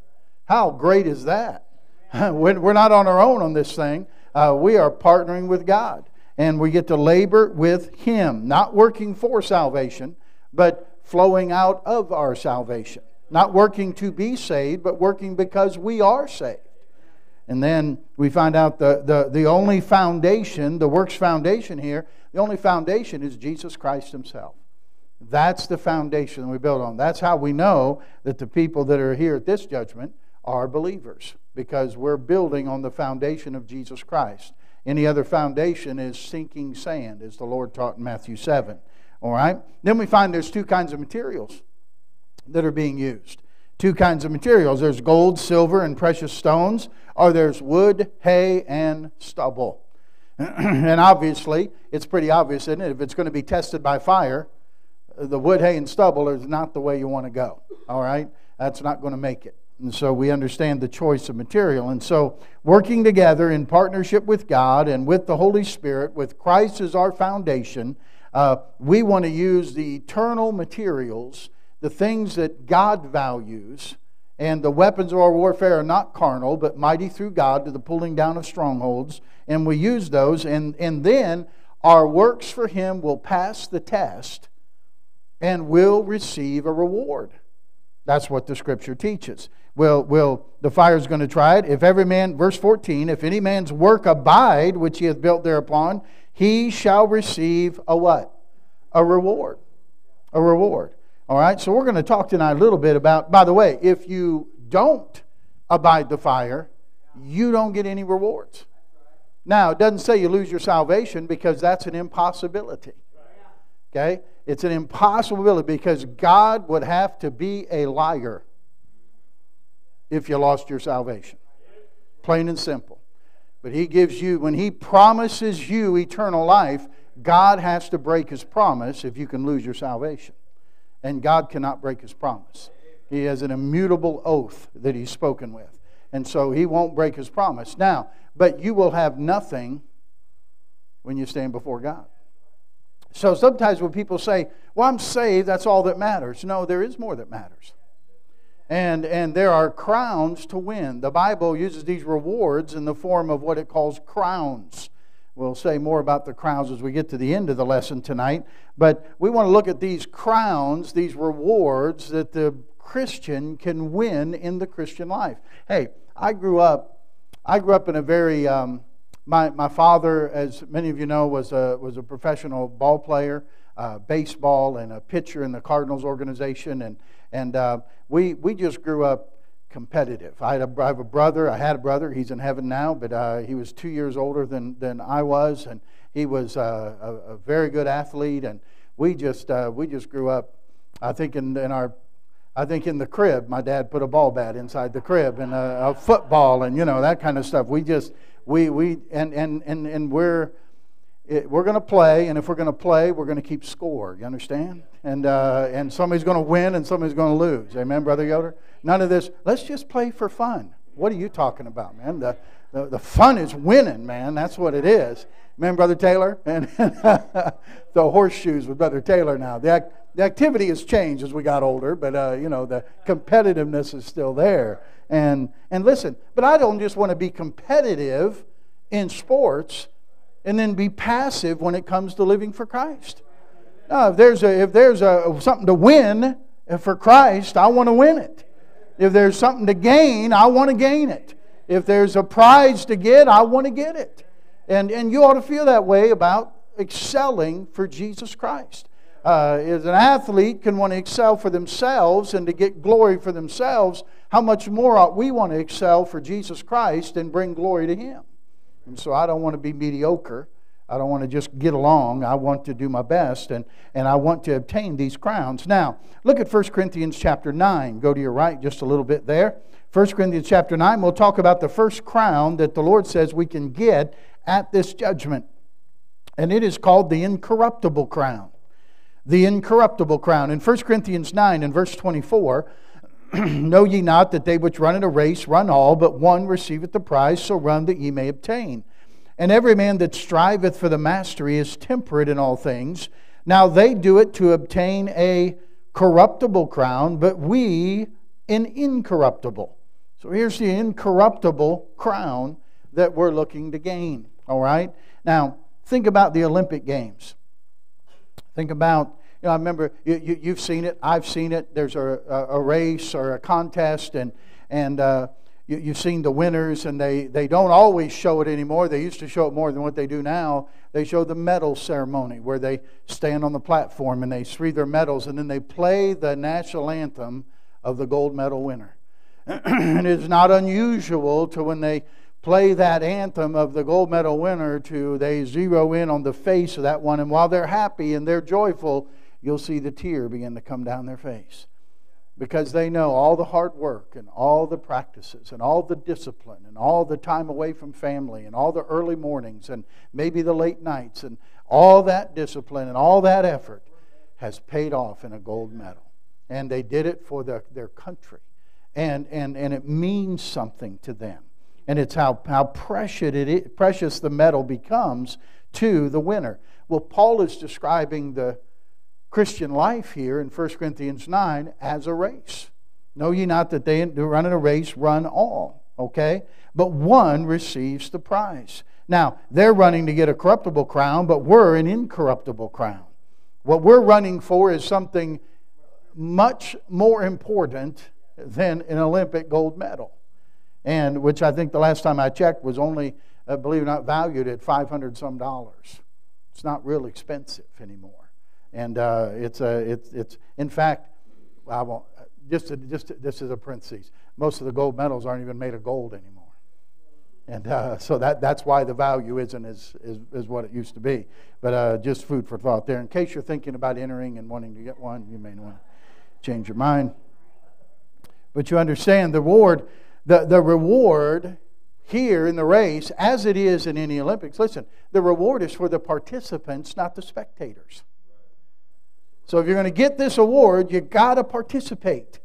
How great is that? We're not on our own on this thing. Uh, we are partnering with God. And we get to labor with Him, not working for salvation, but flowing out of our salvation. Not working to be saved, but working because we are saved. And then we find out the, the, the only foundation, the works foundation here, the only foundation is Jesus Christ Himself. That's the foundation we build on. That's how we know that the people that are here at this judgment are believers because we're building on the foundation of Jesus Christ. Any other foundation is sinking sand, as the Lord taught in Matthew 7. All right? Then we find there's two kinds of materials that are being used. Two kinds of materials there's gold, silver, and precious stones, or there's wood, hay, and stubble. and obviously, it's pretty obvious, isn't it? If it's going to be tested by fire, the wood, hay, and stubble is not the way you want to go. All right? That's not going to make it. And so we understand the choice of material. And so, working together in partnership with God and with the Holy Spirit, with Christ as our foundation, uh, we want to use the eternal materials, the things that God values. And the weapons of our warfare are not carnal, but mighty through God to the pulling down of strongholds. And we use those, and, and then our works for Him will pass the test and will receive a reward. That's what the scripture teaches. Will, will the fire is going to try it? If every man, verse 14, if any man's work abide, which he hath built thereupon, he shall receive a what? A reward. A reward. All right, so we're going to talk tonight a little bit about, by the way, if you don't abide the fire, you don't get any rewards. Now, it doesn't say you lose your salvation because that's an impossibility. Okay? It's an impossibility because God would have to be a liar if you lost your salvation. Plain and simple. But He gives you, when He promises you eternal life, God has to break His promise if you can lose your salvation. And God cannot break His promise. He has an immutable oath that He's spoken with. And so He won't break His promise. Now, but you will have nothing when you stand before God. So sometimes when people say, Well, I'm saved, that's all that matters. No, there is more that matters. And, and there are crowns to win. The Bible uses these rewards in the form of what it calls crowns. We'll say more about the crowns as we get to the end of the lesson tonight. But we want to look at these crowns, these rewards that the Christian can win in the Christian life. Hey, I grew up, I grew up in a very, um, my, my father, as many of you know, was a, was a professional ball player, uh, baseball, and a pitcher in the Cardinals organization. And, and uh, we, we just grew up competitive. I, had a, I have a brother, I had a brother, he's in heaven now, but uh, he was two years older than, than I was, and he was uh, a, a, very good athlete. And we just, uh, we just grew up, I think, in, in our I think in the crib, my dad put a ball bat inside the crib and a, a football and you know that kind of stuff. We just we we and and and and we're it, we're going to play, and if we're going to play, we're going to keep score. You understand? And uh, and somebody's going to win, and somebody's going to lose. Amen, brother Yoder. None of this. Let's just play for fun. What are you talking about, man? The the, the fun is winning, man. That's what it is. Amen, brother Taylor. And the horseshoes with brother Taylor now. The the activity has changed as we got older, but uh, you know the competitiveness is still there. And and listen, but I don't just want to be competitive in sports and then be passive when it comes to living for Christ. Now, if there's a if there's a something to win for Christ, I want to win it. If there's something to gain, I want to gain it. If there's a prize to get, I want to get it. And and you ought to feel that way about excelling for Jesus Christ uh, as an athlete can want to excel for themselves and to get glory for themselves, how much more ought we want to excel for Jesus Christ and bring glory to Him? And so I don't want to be mediocre. I don't want to just get along. I want to do my best and, and I want to obtain these crowns. Now, look at 1 Corinthians chapter 9. Go to your right just a little bit there. 1 Corinthians chapter 9, we'll talk about the first crown that the Lord says we can get at this judgment. And it is called the incorruptible crown the incorruptible crown. In 1 Corinthians 9 and verse 24, know ye not that they which run in a race run all, but one receiveth the prize, so run that ye may obtain. And every man that striveth for the mastery is temperate in all things. Now they do it to obtain a corruptible crown, but we an incorruptible. So here's the incorruptible crown that we're looking to gain. All right? Now, think about the Olympic Games. Think about, know, I remember you, you, you've seen it, I've seen it. There's a, a, race or a contest, and, and uh, you, you've seen the winners, and they, they don't always show it anymore. They used to show it more than what they do now. They show the medal ceremony where they stand on the platform and they wreathe their medals, and then they play the national anthem of the gold medal winner. and it's not unusual to when they play that anthem of the gold medal winner to they zero in on the face of that one and while they're happy and they're joyful you'll see the tear begin to come down their face. Because they know all the hard work and all the practices and all the discipline and all the time away from family and all the early mornings and maybe the late nights and all that discipline and all that effort has paid off in a gold medal. And they did it for their, their country. And, and, and it means something to them. And it's how, how precious, it is, precious the medal becomes to the winner. Well, Paul is describing the Christian life here in 1 Corinthians 9 as a race. Know ye not that they who run in a race run all, okay? But one receives the prize. Now, they're running to get a corruptible crown, but we're an incorruptible crown. What we're running for is something much more important than an Olympic gold medal and which I think the last time I checked was only, uh, believe it or not, valued at 500 some dollars. It's not real expensive anymore. And uh, it's, a, it's, it's, in fact, I won't, just, just this is a parenthesis. Most of the gold medals aren't even made of gold anymore. And uh, so that, that's why the value isn't as, as, as what it used to be. But uh, just food for thought there. In case you're thinking about entering and wanting to get one, you may want to change your mind. But you understand the reward, the, the reward here in the race, as it is in any Olympics, listen, the reward is for the participants, not the spectators. So if you're going to get this award, you got to participate.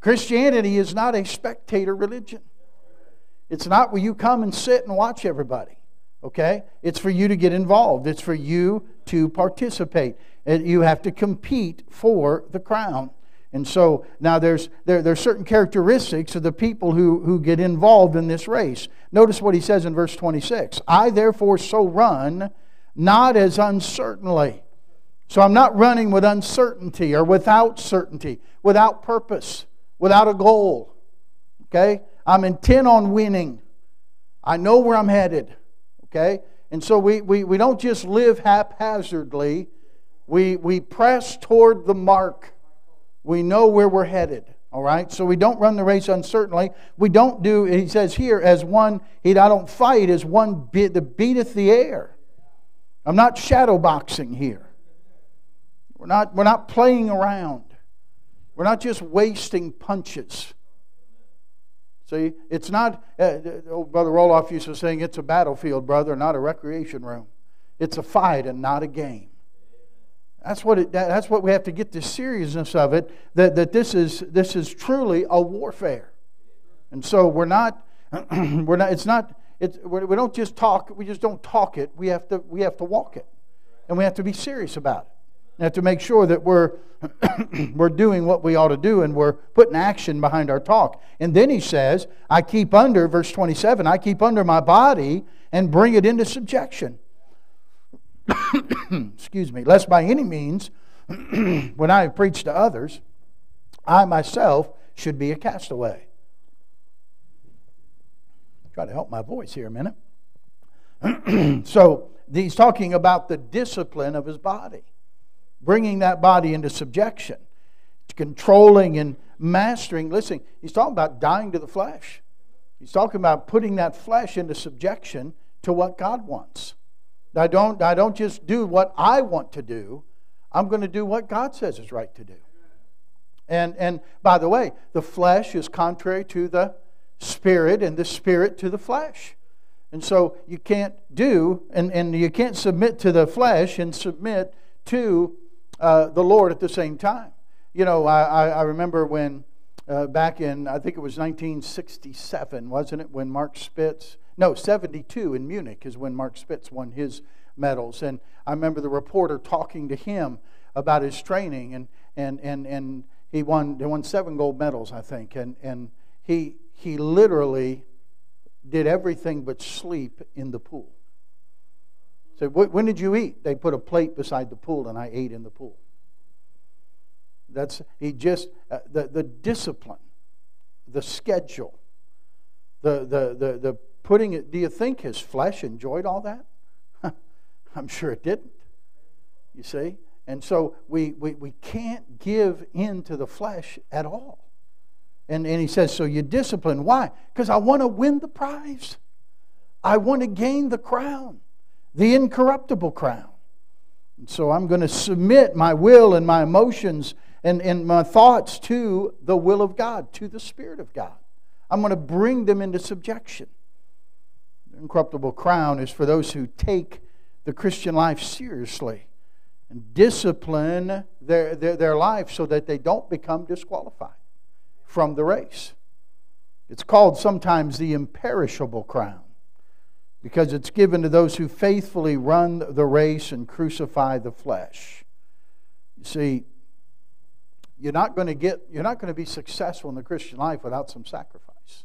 Christianity is not a spectator religion. It's not where you come and sit and watch everybody. Okay? It's for you to get involved. It's for you to participate. And you have to compete for the crown. And so now there's there, there's certain characteristics of the people who, who get involved in this race. Notice what he says in verse 26. I therefore so run, not as uncertainly. So I'm not running with uncertainty or without certainty, without purpose, without a goal. Okay? I'm intent on winning. I know where I'm headed. Okay? And so we, we, we don't just live haphazardly, we, we press toward the mark. We know where we're headed. All right? So we don't run the race uncertainly. We don't do, he says here, as one, he, I don't fight as one that beateth the air. I'm not shadow boxing here. We're not, we're not playing around. We're not just wasting punches. See, it's not, uh, oh, Brother Roloff used to saying, it's a battlefield, brother, not a recreation room. It's a fight and not a game. That's what, it, that's what we have to get the seriousness of it, that, that this, is, this is truly a warfare. And so we're not, we're not it's not, it's, we don't just talk, we just don't talk it, we have, to, we have to walk it. And we have to be serious about it. Have to make sure that we're, we're doing what we ought to do and we're putting action behind our talk. And then he says, I keep under, verse 27, I keep under my body and bring it into subjection. Excuse me, lest by any means, when I preach to others, I myself should be a castaway. Try to help my voice here a minute. so he's talking about the discipline of his body bringing that body into subjection, controlling and mastering. Listen, he's talking about dying to the flesh. He's talking about putting that flesh into subjection to what God wants. I don't, I don't just do what I want to do, I'm going to do what God says is right to do. And, and by the way, the flesh is contrary to the spirit, and the spirit to the flesh. And so you can't do, and, and you can't submit to the flesh and submit to uh, the Lord at the same time. You know, I, I remember when uh, back in, I think it was 1967, wasn't it, when Mark Spitz, no, 72 in Munich is when Mark Spitz won his medals. And I remember the reporter talking to him about his training, and, and, and, and he won, he won seven gold medals, I think. And, and he, he literally did everything but sleep in the pool. So when did you eat? They put a plate beside the pool, and I ate in the pool. That's he just uh, the the discipline, the schedule, the the the the putting it. Do you think his flesh enjoyed all that? I'm sure it didn't. You see, and so we we we can't give in to the flesh at all. And and he says, so you discipline. Why? Because I want to win the prize. I want to gain the crown the incorruptible crown. And so I'm going to submit my will and my emotions and, and my thoughts to the will of God, to the Spirit of God. I'm going to bring them into subjection. The incorruptible crown is for those who take the Christian life seriously and discipline their, their, their life so that they don't become disqualified from the race. It's called sometimes the imperishable crown because it's given to those who faithfully run the race and crucify the flesh. You see, you're not going to get you're not going to be successful in the Christian life without some sacrifice.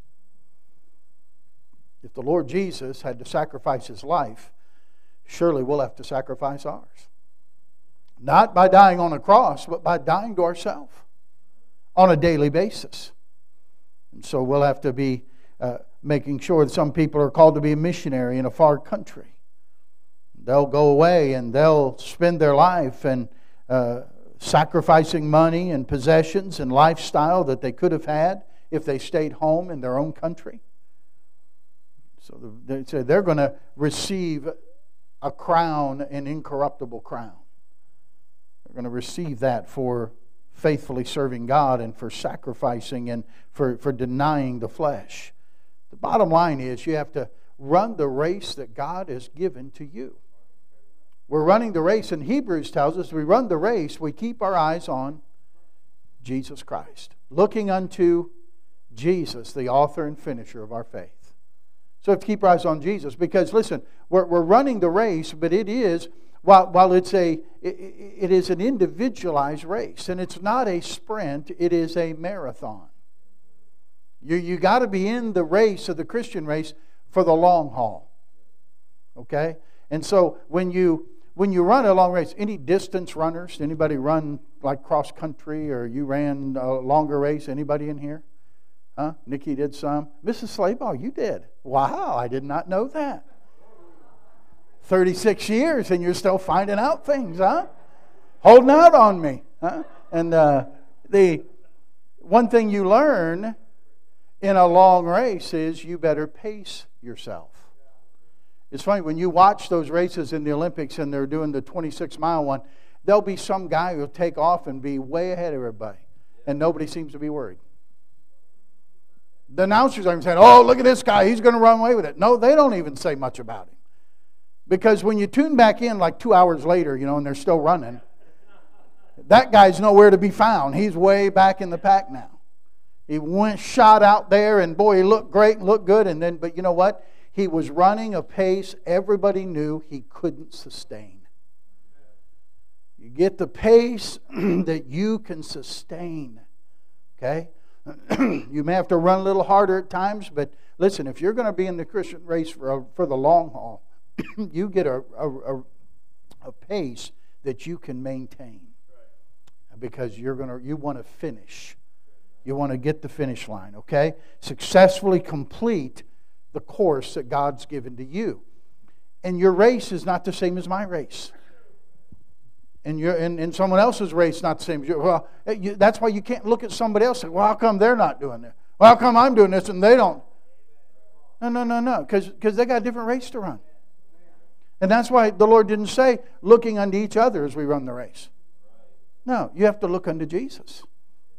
If the Lord Jesus had to sacrifice his life, surely we'll have to sacrifice ours. Not by dying on a cross, but by dying to ourselves on a daily basis. And so we'll have to be uh, making sure that some people are called to be a missionary in a far country. They'll go away and they'll spend their life and uh, sacrificing money and possessions and lifestyle that they could have had if they stayed home in their own country. So they say they're going to receive a crown, an incorruptible crown. They're going to receive that for faithfully serving God and for sacrificing and for, for denying the flesh. The bottom line is you have to run the race that God has given to you. We're running the race, and Hebrews tells us we run the race, we keep our eyes on Jesus Christ, looking unto Jesus, the author and finisher of our faith. So we have to keep our eyes on Jesus because, listen, we're, we're running the race, but it is, while, while it's a, it, it is an individualized race, and it's not a sprint, it is a marathon. You, you got to be in the race of the Christian race for the long haul. Okay? And so when you when you run a long race, any distance runners, anybody run like cross country or you ran a longer race? Anybody in here? Huh? Nikki did some. Mrs. Slabaugh, you did. Wow, I did not know that. 36 years and you're still finding out things, huh? Holding out on me, huh? And uh, the one thing you learn in a long race is you better pace yourself. It's funny, when you watch those races in the Olympics and they're doing the 26 mile one, there'll be some guy who'll take off and be way ahead of everybody, and nobody seems to be worried. The announcers aren't saying, oh, look at this guy, he's going to run away with it. No, they don't even say much about him. Because when you tune back in like two hours later, you know, and they're still running, that guy's nowhere to be found. He's way back in the pack now. He went shot out there, and boy, he looked great and looked good. And then, but you know what? He was running a pace everybody knew he couldn't sustain. You get the pace that you can sustain. Okay? you may have to run a little harder at times, but listen, if you're going to be in the Christian race for, a, for the long haul, you get a, a, a, pace that you can maintain because you're going to you want to finish you want to get the finish line okay successfully complete the course that god's given to you and your race is not the same as my race and, your, and, and someone else's race not the same as yours. Well, eh, you, that's why you can't look at somebody else and say, well, how come they're not doing this? Well, how come I'm doing this and they don't? No, no, no, no, because they got a different race to run. And that's why the Lord didn't say, looking unto each other as we run the race. No, you have to look unto Jesus.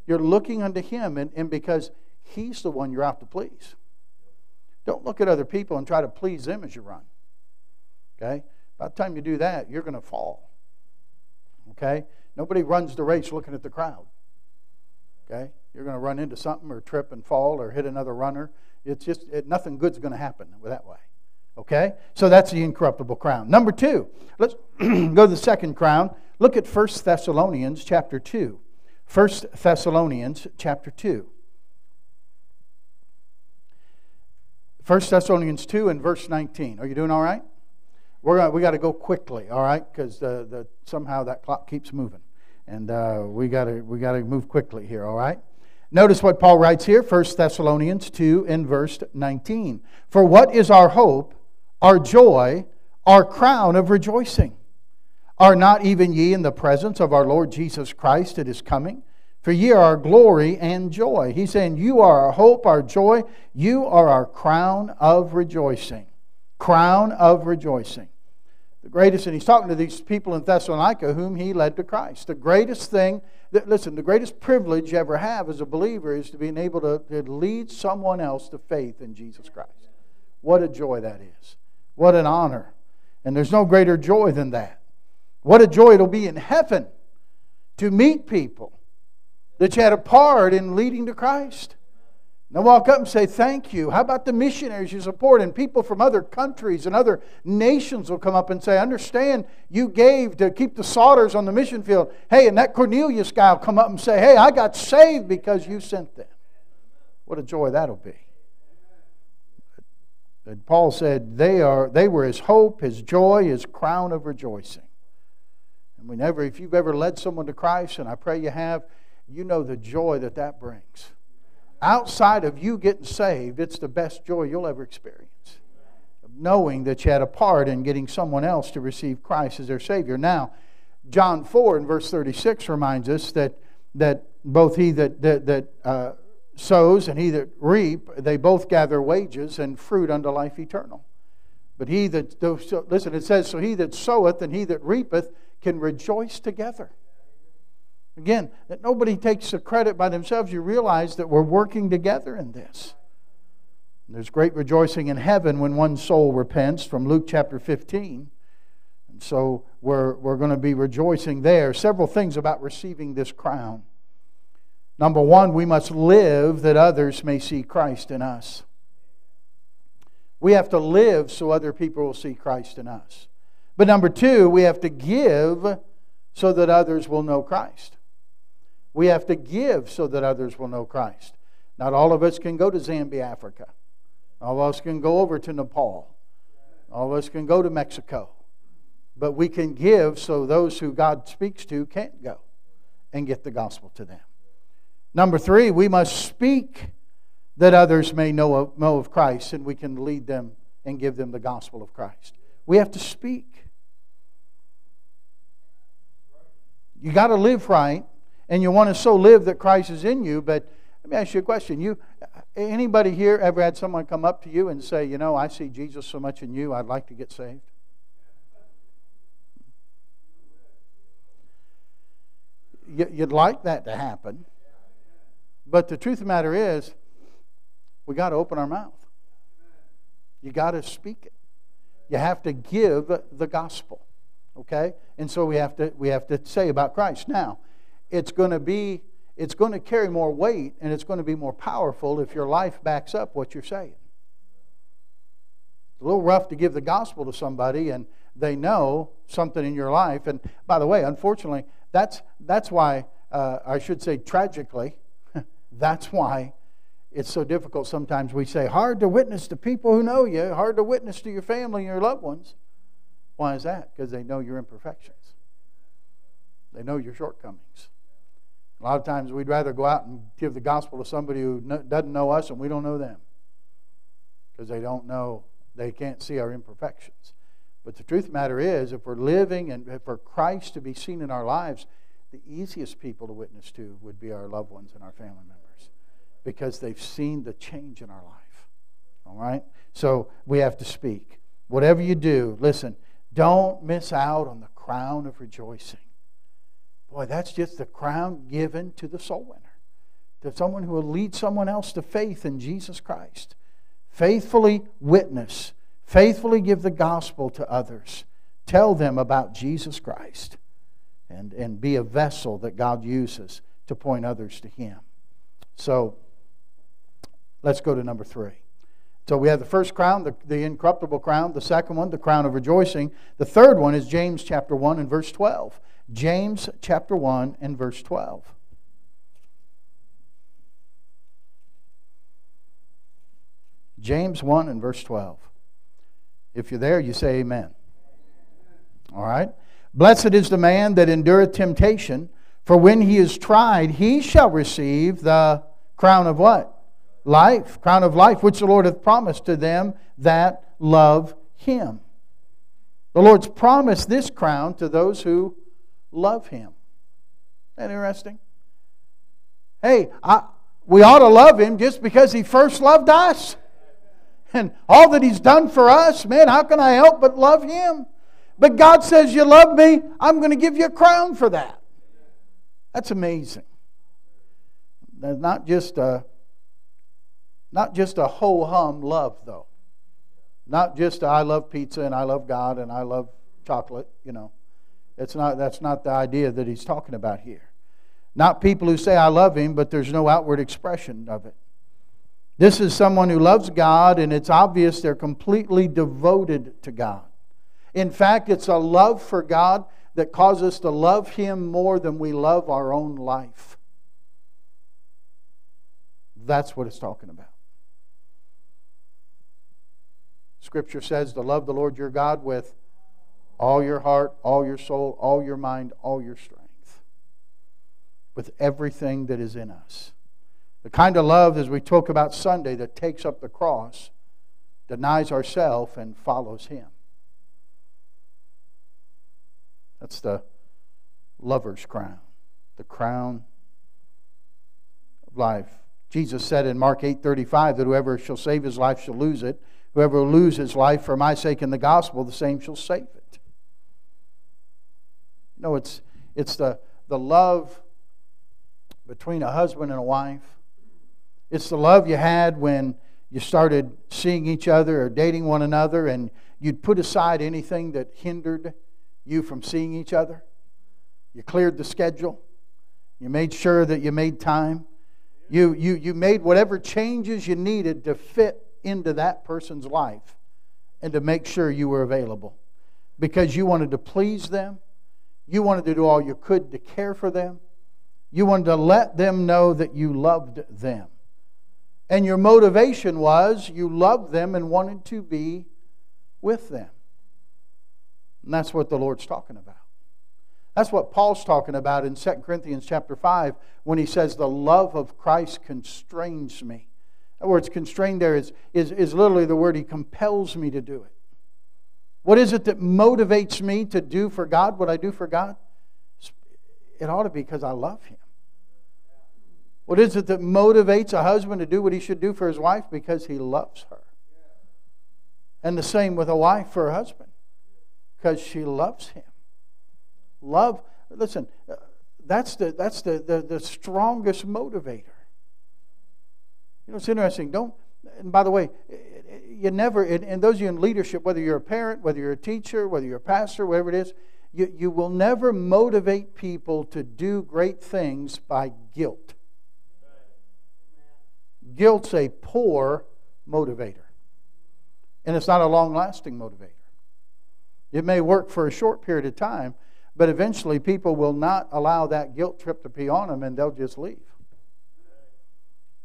You're looking unto Him, and, and because He's the one you're out to please. Don't look at other people and try to please them as you run. Okay? By the time you do that, you're going to fall. Okay? Nobody runs the race looking at the crowd. Okay? You're going to run into something or trip and fall or hit another runner. It's just it, nothing good's going to happen that way. Okay? So that's the incorruptible crown. Number two, let's go to the second crown. Look at 1 Thessalonians chapter 2. 1 Thessalonians chapter 2. 1 Thessalonians 2 and verse 19. Are you doing all right? We're gonna, we got to go quickly, all right? Because somehow that clock keeps moving. And uh, we got to we gotta move quickly here, all right? Notice what Paul writes here, 1 Thessalonians 2 and verse 19. For what is our hope, our joy, our crown of rejoicing? Are not even ye in the presence of our Lord Jesus Christ at his coming? For ye are our glory and joy. He's saying, You are our hope, our joy. You are our crown of rejoicing crown of rejoicing. The greatest, and he's talking to these people in Thessalonica whom he led to Christ. The greatest thing, that, listen, the greatest privilege you ever have as a believer is to being able to, to lead someone else to faith in Jesus Christ. What a joy that is. What an honor. And there's no greater joy than that. What a joy it'll be in heaven to meet people that you had a part in leading to Christ. Now walk up and say, Thank you. How about the missionaries you support? And people from other countries and other nations will come up and say, Understand, you gave to keep the soldiers on the mission field. Hey, and that Cornelius guy will come up and say, Hey, I got saved because you sent them. What a joy that'll be. And Paul said they are they were his hope, his joy, his crown of rejoicing. Whenever, if you've ever led someone to Christ, and I pray you have, you know the joy that that brings outside of you getting saved, it's the best joy you'll ever experience. Knowing that you had a part in getting someone else to receive Christ as their Savior. Now, John 4 and verse 36 reminds us that, that both he that, that, that uh, sows and he that reap, they both gather wages and fruit unto life eternal. But he that, listen, it says, so he that soweth and he that reapeth can rejoice together. Again, that nobody takes the credit by themselves. You realize that we're working together in this. There's great rejoicing in heaven when one soul repents from Luke chapter 15. And so we're, we're going to be rejoicing there. Several things about receiving this crown. Number one, we must live that others may see Christ in us. We have to live so other people will see Christ in us. But number two, we have to give so that others will know Christ. We have to give so that others will know Christ. Not all of us can go to Zambia, Africa. All of us can go over to Nepal. All of us can go to Mexico. But we can give so those who God speaks to can't go and get the gospel to them. Number three, we must speak that others may know of, know of Christ and we can lead them and give them the gospel of Christ. We have to speak. You got to live right, and you want to so live that Christ is in you. But let me ask you a question: You, anybody here ever had someone come up to you and say, "You know, I see Jesus so much in you. I'd like to get saved." You'd like that to happen, but the truth of the matter is, we got to open our mouth. You got to speak it. You have to give the gospel. Okay? And so we have to we have to say about Christ. Now, it's going to be it's going to carry more weight and it's going to be more powerful if your life backs up what you're saying. It's a little rough to give the gospel to somebody and they know something in your life. And by the way, unfortunately, that's that's why uh, I should say tragically, that's why it's so difficult sometimes we say hard to witness to people who know you, hard to witness to your family and your loved ones. Why is that? Because they know your imperfections. They know your shortcomings. A lot of times we'd rather go out and give the gospel to somebody who doesn't know us and we don't know them. Because they don't know, they can't see our imperfections. But the truth of the matter is, if we're living and for Christ to be seen in our lives, the easiest people to witness to would be our loved ones and our family members because they've seen the change in our life. All right? So we have to speak. Whatever you do, listen, don't miss out on the crown of rejoicing. Boy, that's just the crown given to the soul winner. To someone who will lead someone else to faith in Jesus Christ. Faithfully witness, faithfully give the gospel to others. Tell them about Jesus Christ and, and be a vessel that God uses to point others to Him. So, Let's go to number three. So we have the first crown, the, the incorruptible crown. The second one, the crown of rejoicing. The third one is James chapter 1 and verse 12. James chapter 1 and verse 12. James 1 and verse 12. If you're there, you say amen. All right. Blessed is the man that endureth temptation, for when he is tried, he shall receive the crown of what? Life, crown of life, which the Lord hath promised to them that love him. The Lord's promised this crown to those who love him. Isn't that interesting? Hey, I, we ought to love him just because he first loved us. And all that he's done for us, man, how can I help but love him? But God says, You love me, I'm going to give you a crown for that. That's amazing. That's not just a not just a ho hum love, though. Not just I love pizza and I love God and I love chocolate, you know. It's not, that's not the idea that he's talking about here. Not people who say, I love him, but there's no outward expression of it. This is someone who loves God, and it's obvious they're completely devoted to God. In fact, it's a love for God that causes us to love Him more than we love our own life. That's what it's talking about. Scripture says to love the Lord your God with all your heart, all your soul, all your mind, all your strength, with everything that is in us. The kind of love, as we talk about Sunday, that takes up the cross, denies ourselves, and follows Him. That's the lover's crown, the crown of life. Jesus said in Mark 8:35 that whoever shall save his life shall lose it. Whoever will lose his life for my sake in the gospel, the same shall save it. No, it's it's the, the love between a husband and a wife. It's the love you had when you started seeing each other or dating one another and you'd put aside anything that hindered you from seeing each other. You cleared the schedule. You made sure that you made time. You, you, you made whatever changes you needed to fit into that person's life and to make sure you were available because you wanted to please them. You wanted to do all you could to care for them. You wanted to let them know that you loved them. And your motivation was you loved them and wanted to be with them. And that's what the Lord's talking about. That's what Paul's talking about in 2 Corinthians chapter 5 when he says, The love of Christ constrains me. The word constrained there is, is, is literally the word he compels me to do it. What is it that motivates me to do for God what I do for God? It ought to be because I love him. What is it that motivates a husband to do what he should do for his wife? Because he loves her. And the same with a wife for her husband, because she loves him. Love, listen, uh, that's the, that's the, the, the strongest motivator. You know, it's interesting. Don't, and by the way, you never, and those of you in leadership, whether you're a parent, whether you're a teacher, whether you're a pastor, whatever it is, you, you will never motivate people to do great things by guilt. Guilt's a poor motivator, and it's not a long lasting motivator. It may work for a short period of time, but eventually people will not allow that guilt trip to be on them and they'll just leave.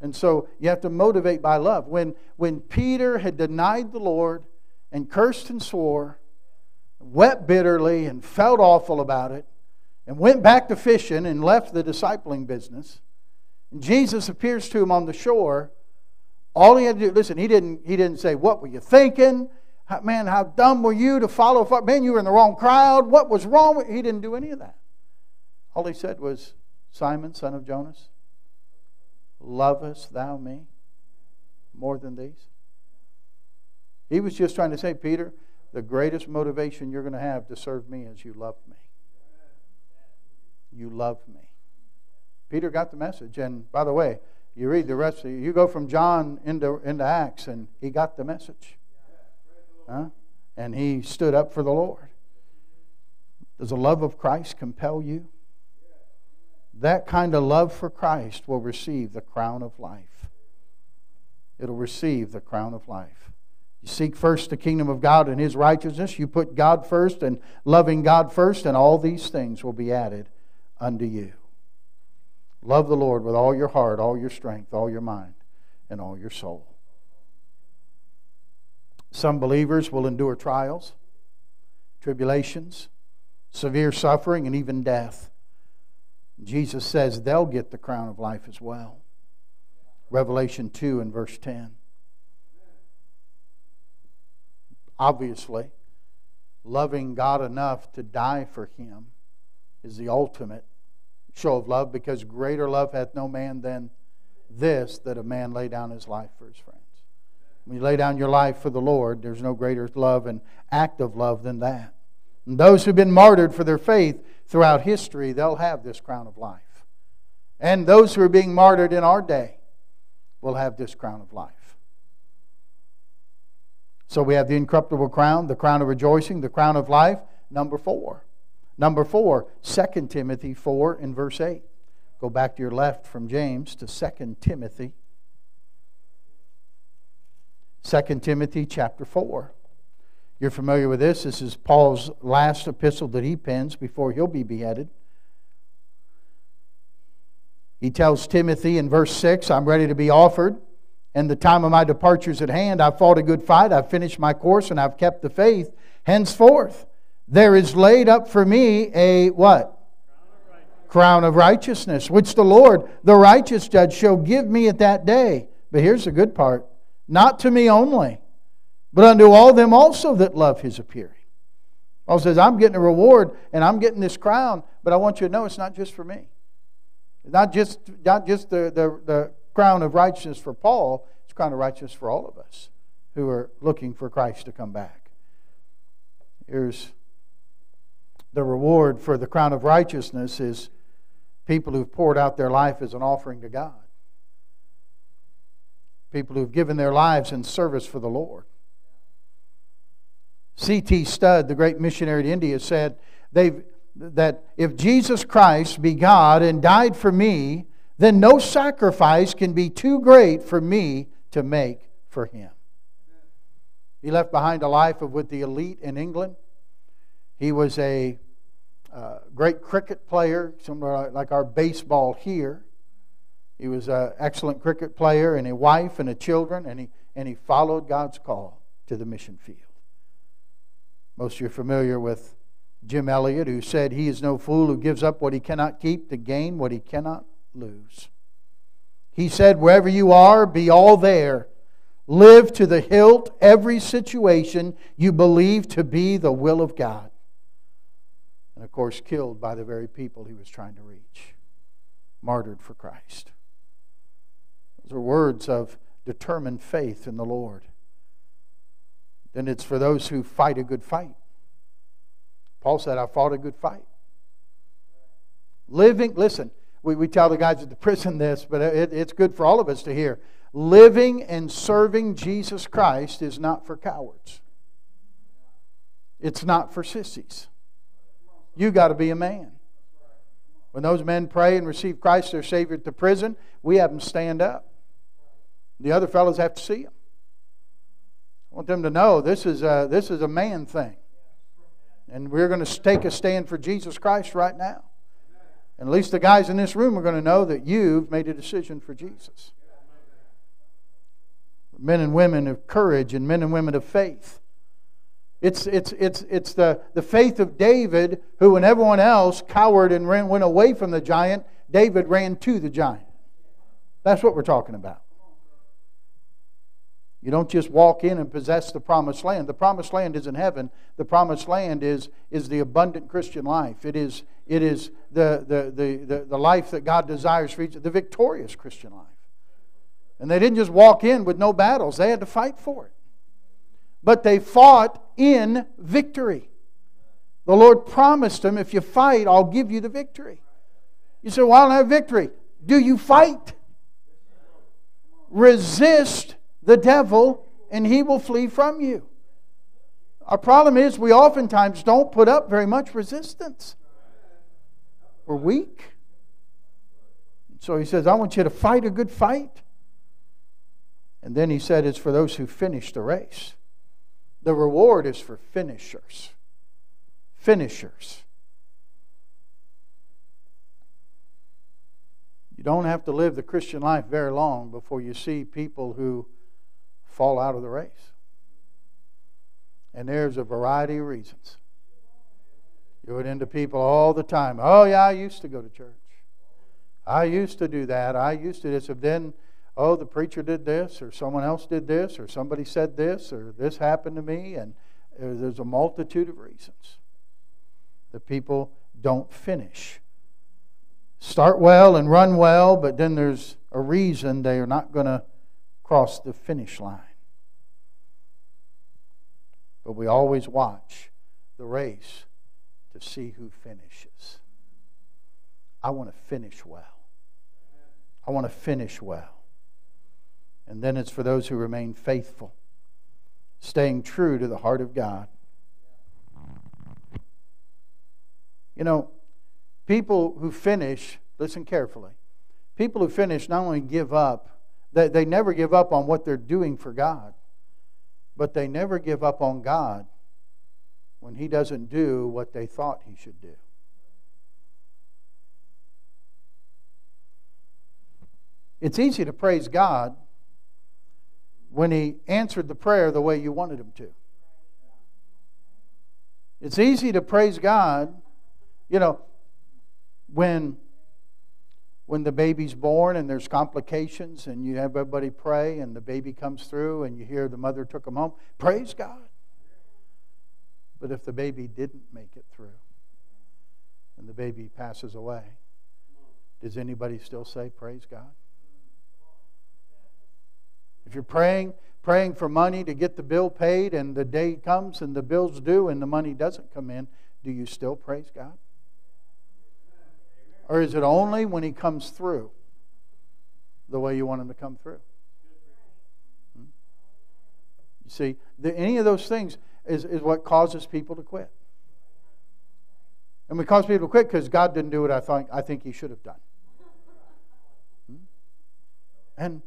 And so you have to motivate by love. When, when Peter had denied the Lord and cursed and swore, wept bitterly and felt awful about it, and went back to fishing and left the discipling business, Jesus appears to him on the shore, all he had to do, listen, he didn't, he didn't say, What were you thinking? Man, how dumb were you to follow? Man, you were in the wrong crowd. What was wrong? He didn't do any of that. All he said was, Simon, son of Jonas, Lovest thou me more than these? He was just trying to say, Peter, the greatest motivation you're going to have to serve me is you love me. You love me. Peter got the message. And by the way, you read the rest of it. You go from John into, into Acts, and he got the message. Huh? And he stood up for the Lord. Does the love of Christ compel you? That kind of love for Christ will receive the crown of life. It'll receive the crown of life. You seek first the kingdom of God and his righteousness. You put God first and loving God first, and all these things will be added unto you. Love the Lord with all your heart, all your strength, all your mind, and all your soul. Some believers will endure trials, tribulations, severe suffering, and even death. Jesus says they'll get the crown of life as well. Revelation 2 and verse 10. Obviously, loving God enough to die for him is the ultimate show of love because greater love hath no man than this that a man lay down his life for his friends. When you lay down your life for the Lord, there's no greater love and act of love than that. And those who've been martyred for their faith throughout history, they'll have this crown of life. And those who are being martyred in our day will have this crown of life. So we have the incorruptible crown, the crown of rejoicing, the crown of life. Number four. Number four, 2 Timothy 4 in verse 8. Go back to your left from James to 2 Timothy. 2 Timothy chapter 4. You're familiar with this. This is Paul's last epistle that he pens before he'll be beheaded. He tells Timothy in verse 6 I'm ready to be offered, and the time of my departure is at hand. I've fought a good fight, I've finished my course, and I've kept the faith. Henceforth, there is laid up for me a what? Crown of righteousness, which the Lord, the righteous judge, shall give me at that day. But here's the good part not to me only but unto all them also that love his appearing. Paul says, I'm getting a reward and I'm getting this crown, but I want you to know it's not just for me. It's not just, not just the, the, the crown of righteousness for Paul, it's crown of righteousness for all of us who are looking for Christ to come back. Here's the reward for the crown of righteousness is people who've poured out their life as an offering to God. People who've given their lives in service for the Lord. C.T. Studd, the great missionary to India, said that if Jesus Christ be God and died for me, then no sacrifice can be too great for me to make for him. He left behind a life of with the elite in England. He was a uh, great cricket player, like our baseball here. He was an excellent cricket player and a wife and a children, and he, and he followed God's call to the mission field. Most of you are familiar with Jim Elliot, who said, He is no fool who gives up what he cannot keep to gain what he cannot lose. He said, Wherever you are, be all there. Live to the hilt every situation you believe to be the will of God. And of course, killed by the very people he was trying to reach. Martyred for Christ. Those are words of determined faith in the Lord. Then it's for those who fight a good fight. Paul said, I fought a good fight. Living, listen, we, we tell the guys at the prison this, but it, it's good for all of us to hear. Living and serving Jesus Christ is not for cowards. It's not for sissies. You got to be a man. When those men pray and receive Christ their Savior at the prison, we have them stand up. The other fellows have to see them. I want them to know this is a, this is a man thing. And we're going to take a stand for Jesus Christ right now. And at least the guys in this room are going to know that you've made a decision for Jesus. Men and women of courage and men and women of faith. It's, it's, it's, it's the, the faith of David, who, when everyone else cowered and ran, went away from the giant, David ran to the giant. That's what we're talking about. You don't just walk in and possess the promised land. The promised land is in heaven. The promised land is, is the abundant Christian life. It is, it is the, the, the, the, the life that God desires for each, the victorious Christian life. And they didn't just walk in with no battles, they had to fight for it. But they fought in victory. The Lord promised them, if you fight, I'll give you the victory. You say, well, I don't have victory. Do you fight? Resist the devil and he will flee from you. Our problem is we oftentimes don't put up very much resistance. We're weak. So he says, I want you to fight a good fight. And then he said, It's for those who finish the race. The reward is for finishers. Finishers. You don't have to live the Christian life very long before you see people who fall out of the race. And there's a variety of reasons. You run into people all the time. Oh, yeah, I used to go to church. I used to do that. I used to this. And then, oh, the preacher did this, or someone else did this, or somebody said this, or this happened to me. And uh, there's a multitude of reasons that people don't finish. Start well and run well, but then there's a reason they are not going to cross the finish line. But we always watch the race to see who finishes. I want to finish well. I want to finish well. And then it's for those who remain faithful, staying true to the heart of God. You know, people who finish, listen carefully, people who finish not only give up they, they never give up on what they're doing for God, but they never give up on God when He doesn't do what they thought He should do. It's easy to praise God when He answered the prayer the way you wanted Him to. It's easy to praise God, you know, when when the baby's born and there's complications and you have everybody pray and the baby comes through and you hear the mother took him home, praise God. But if the baby didn't make it through and the baby passes away, does anybody still say, Praise God? If you're praying, praying for money to get the bill paid and the day comes and the bill's due and the money doesn't come in, do you still praise God? Or is it only when He comes through the way you want Him to come through? Hmm? You see, the, any of those things is, is what causes people to quit. And we cause people to quit because God didn't do what I, thought, I think He should have done. Hmm? And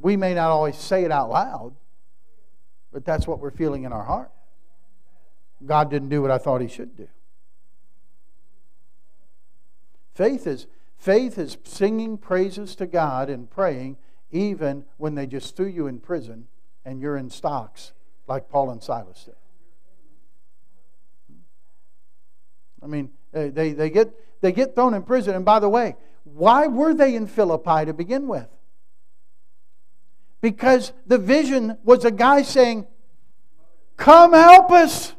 we may not always say it out loud, but that's what we're feeling in our heart. God didn't do what I thought He should do. Faith is faith is singing praises to God and praying even when they just threw you in prison and you're in stocks like Paul and Silas did. I mean, they, they, get, they get thrown in prison. And by the way, why were they in Philippi to begin with? Because the vision was a guy saying, Come help us.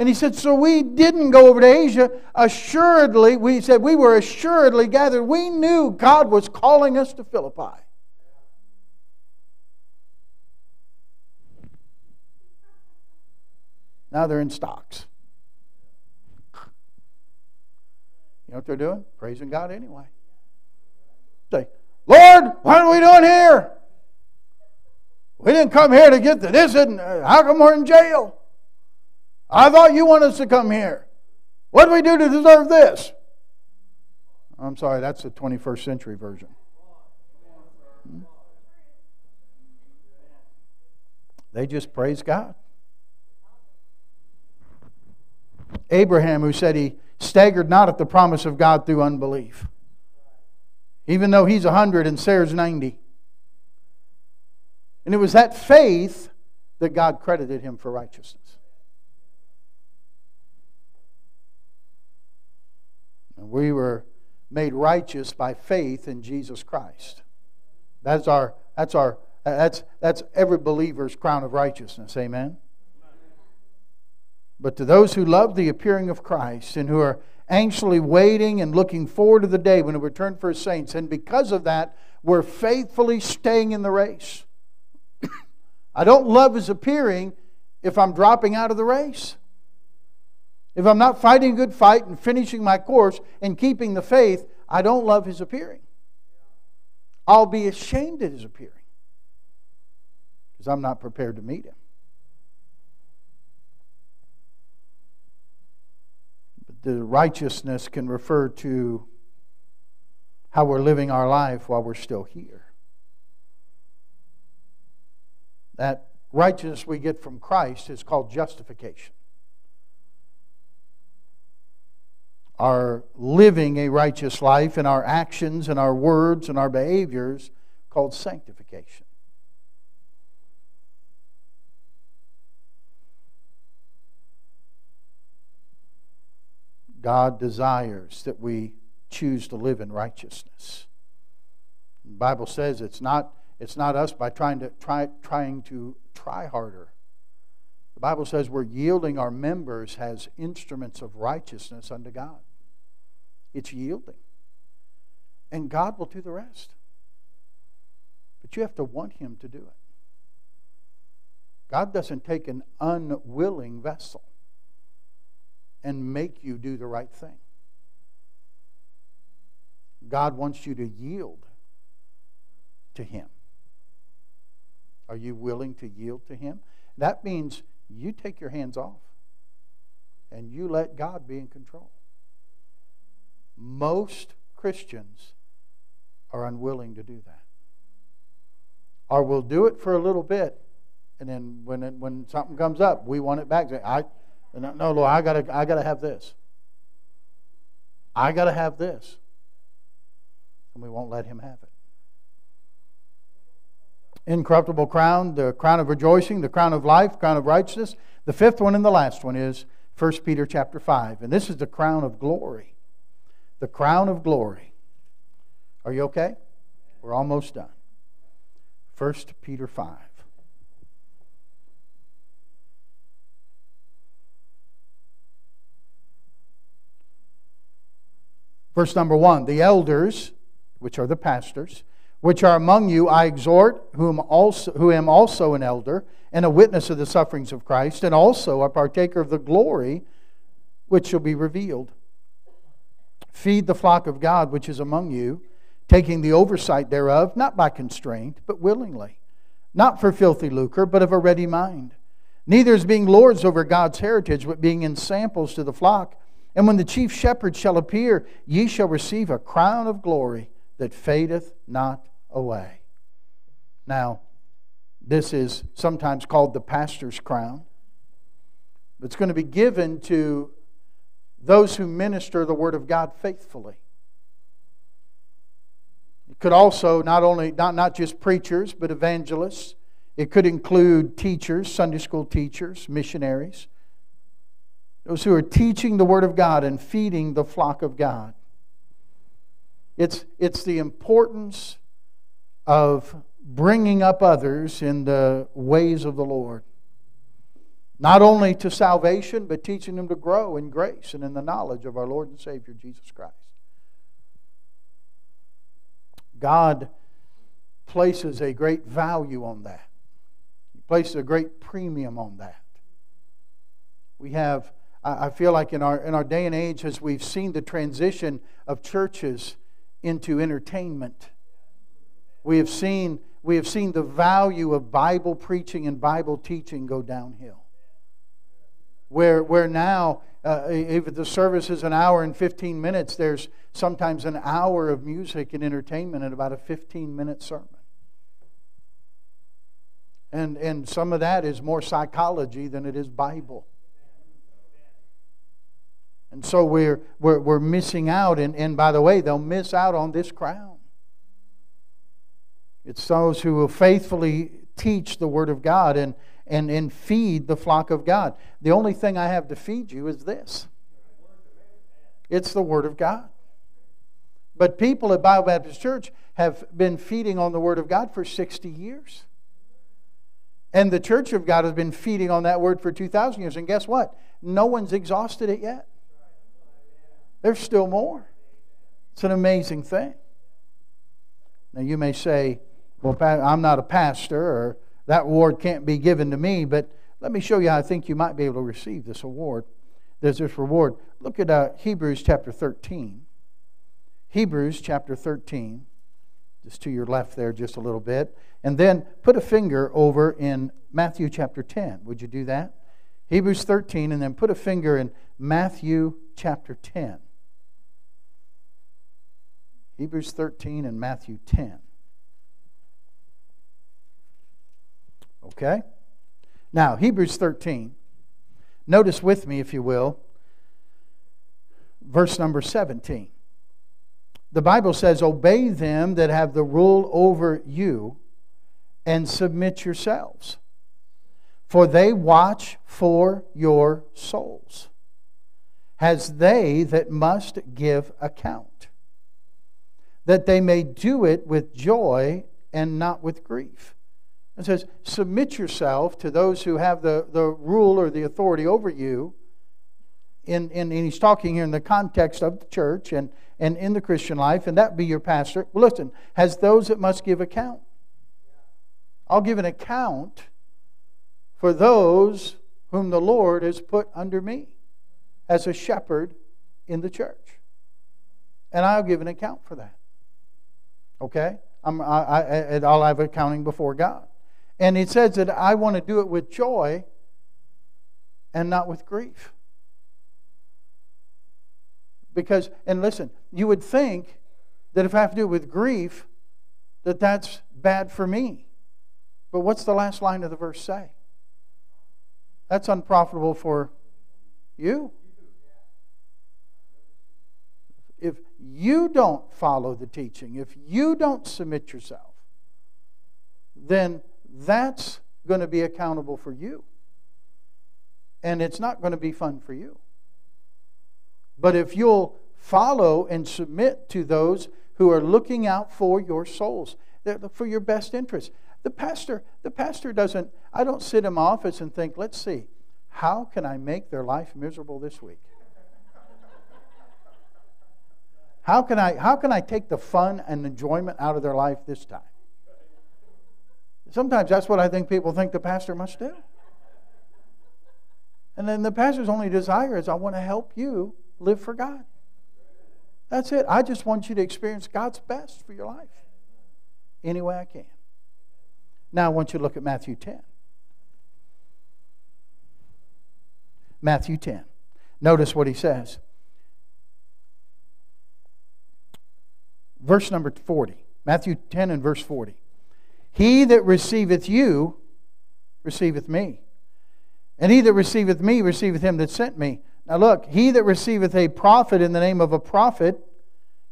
And he said, So we didn't go over to Asia. Assuredly, we said we were assuredly gathered. We knew God was calling us to Philippi. Now they're in stocks. You know what they're doing? Praising God anyway. Say, Lord, what are we doing here? We didn't come here to get this. And how come we're in jail? I thought you wanted us to come here. What do we do to deserve this? I'm sorry, that's the 21st century version. Hmm? They just praise God. Abraham, who said he staggered not at the promise of God through unbelief, even though he's 100 and Sarah's 90. And it was that faith that God credited him for righteousness. And we were made righteous by faith in Jesus Christ. That's our that's our that's that's every believer's crown of righteousness. Amen. But to those who love the appearing of Christ and who are anxiously waiting and looking forward to the day when he return for his saints, and because of that, we're faithfully staying in the race. I don't love his appearing if I'm dropping out of the race. If I'm not fighting a good fight and finishing my course and keeping the faith, I don't love his appearing. I'll be ashamed at his appearing because I'm not prepared to meet him. But the righteousness can refer to how we're living our life while we're still here. That righteousness we get from Christ is called justification. Our living a righteous life in our actions and our words and our behaviors called sanctification. God desires that we choose to live in righteousness. The Bible says it's not, it's not us by trying to try, trying to try harder. The Bible says we're yielding our members as instruments of righteousness unto God. It's yielding. And God will do the rest. But you have to want Him to do it. God doesn't take an unwilling vessel and make you do the right thing. God wants you to yield to Him. Are you willing to yield to Him? That means you take your hands off and you let God be in control. Most Christians are unwilling to do that. Or we'll do it for a little bit, and then when, it, when something comes up, we want it back. I, no, Lord, I gotta, I gotta have this. I gotta have this. And we won't let him have it. Incorruptible crown, the crown of rejoicing, the crown of life, crown of righteousness. The fifth one and the last one is 1 Peter chapter 5. And this is the crown of glory the crown of glory. Are you okay? We're almost done. 1 Peter 5. Verse number one The elders, which are the pastors, which are among you, I exhort, whom also, who am also an elder and a witness of the sufferings of Christ, and also a partaker of the glory which shall be revealed. Feed the flock of God which is among you, taking the oversight thereof, not by constraint, but willingly, not for filthy lucre, but of a ready mind. Neither as being lords over God's heritage, but being in samples to the flock. And when the chief shepherd shall appear, ye shall receive a crown of glory that fadeth not away. Now, this is sometimes called the pastor's crown. It's going to be given to those who minister the Word of God faithfully. It could also not only not, not just preachers, but evangelists. It could include teachers, Sunday school teachers, missionaries, those who are teaching the Word of God and feeding the flock of God. It's, it's the importance of bringing up others in the ways of the Lord. Not only to salvation, but teaching them to grow in grace and in the knowledge of our Lord and Savior Jesus Christ. God places a great value on that. He places a great premium on that. We have, I feel like in our, in our day and age, as we've seen the transition of churches into entertainment, we have seen, we have seen the value of Bible preaching and Bible teaching go downhill where, where now, uh, if the service is an hour and 15 minutes, there's sometimes an hour of music and entertainment and about a 15 minute sermon. And, and some of that is more psychology than it is Bible. And so we're, we're, we're missing out. And, and by the way, they'll miss out on this crown. It's those who will faithfully teach the Word of God and, and, and feed the flock of God. The only thing I have to feed you is this it's the Word of God. But people at Bible Baptist Church have been feeding on the Word of God for 60 years. And the Church of God has been feeding on that Word for 2,000 years. And guess what? No one's exhausted it yet. There's still more. It's an amazing thing. Now, you may say, well, I'm not a pastor, or that award can't be given to me, but let me show you how I think you might be able to receive this award. There's this reward. Look at uh, Hebrews chapter 13. Hebrews chapter 13, just to your left there, just a little bit. And then put a finger over in Matthew chapter 10. Would you do that? Hebrews 13, and then put a finger in Matthew chapter 10. Hebrews 13 and Matthew 10. Okay? Now, Hebrews 13. Notice with me, if you will, verse number 17. The Bible says, Obey them that have the rule over you and submit yourselves, for they watch for your souls, as they that must give account, that they may do it with joy and not with grief and says, Submit yourself to those who have the, the rule or the authority over you. In, in, and he's talking here in the context of the church and, and in the Christian life, and that be your pastor. Well, listen, has those that must give account. I'll give an account for those whom the Lord has put under me as a shepherd in the church. And I'll give an account for that. Okay? I'm, I, I, I'll have accounting before God. And he says that I want to do it with joy and not with grief. Because, and listen, you would think that if I have to do it with grief, that that's bad for me. But what's the last line of the verse say? That's unprofitable for you. If you don't follow the teaching, if you don't submit yourself, then that's going to be accountable for you. And it's not going to be fun for you. But if you'll follow and submit to those who are looking out for your souls, for your best interest. The pastor, the pastor doesn't, I don't sit in my office and think, let's see, how can I make their life miserable this week? How can I how can I take the fun and enjoyment out of their life this time? Sometimes that's what I think people think the pastor must do. And then the pastor's only desire is I want to help you live for God. That's it. I just want you to experience God's best for your life any way I can. Now I want you to look at Matthew 10. Matthew 10. Notice what he says. Verse number 40. Matthew 10 and verse 40. He that receiveth you receiveth me. And he that receiveth me receiveth him that sent me. Now look, he that receiveth a prophet in the name of a prophet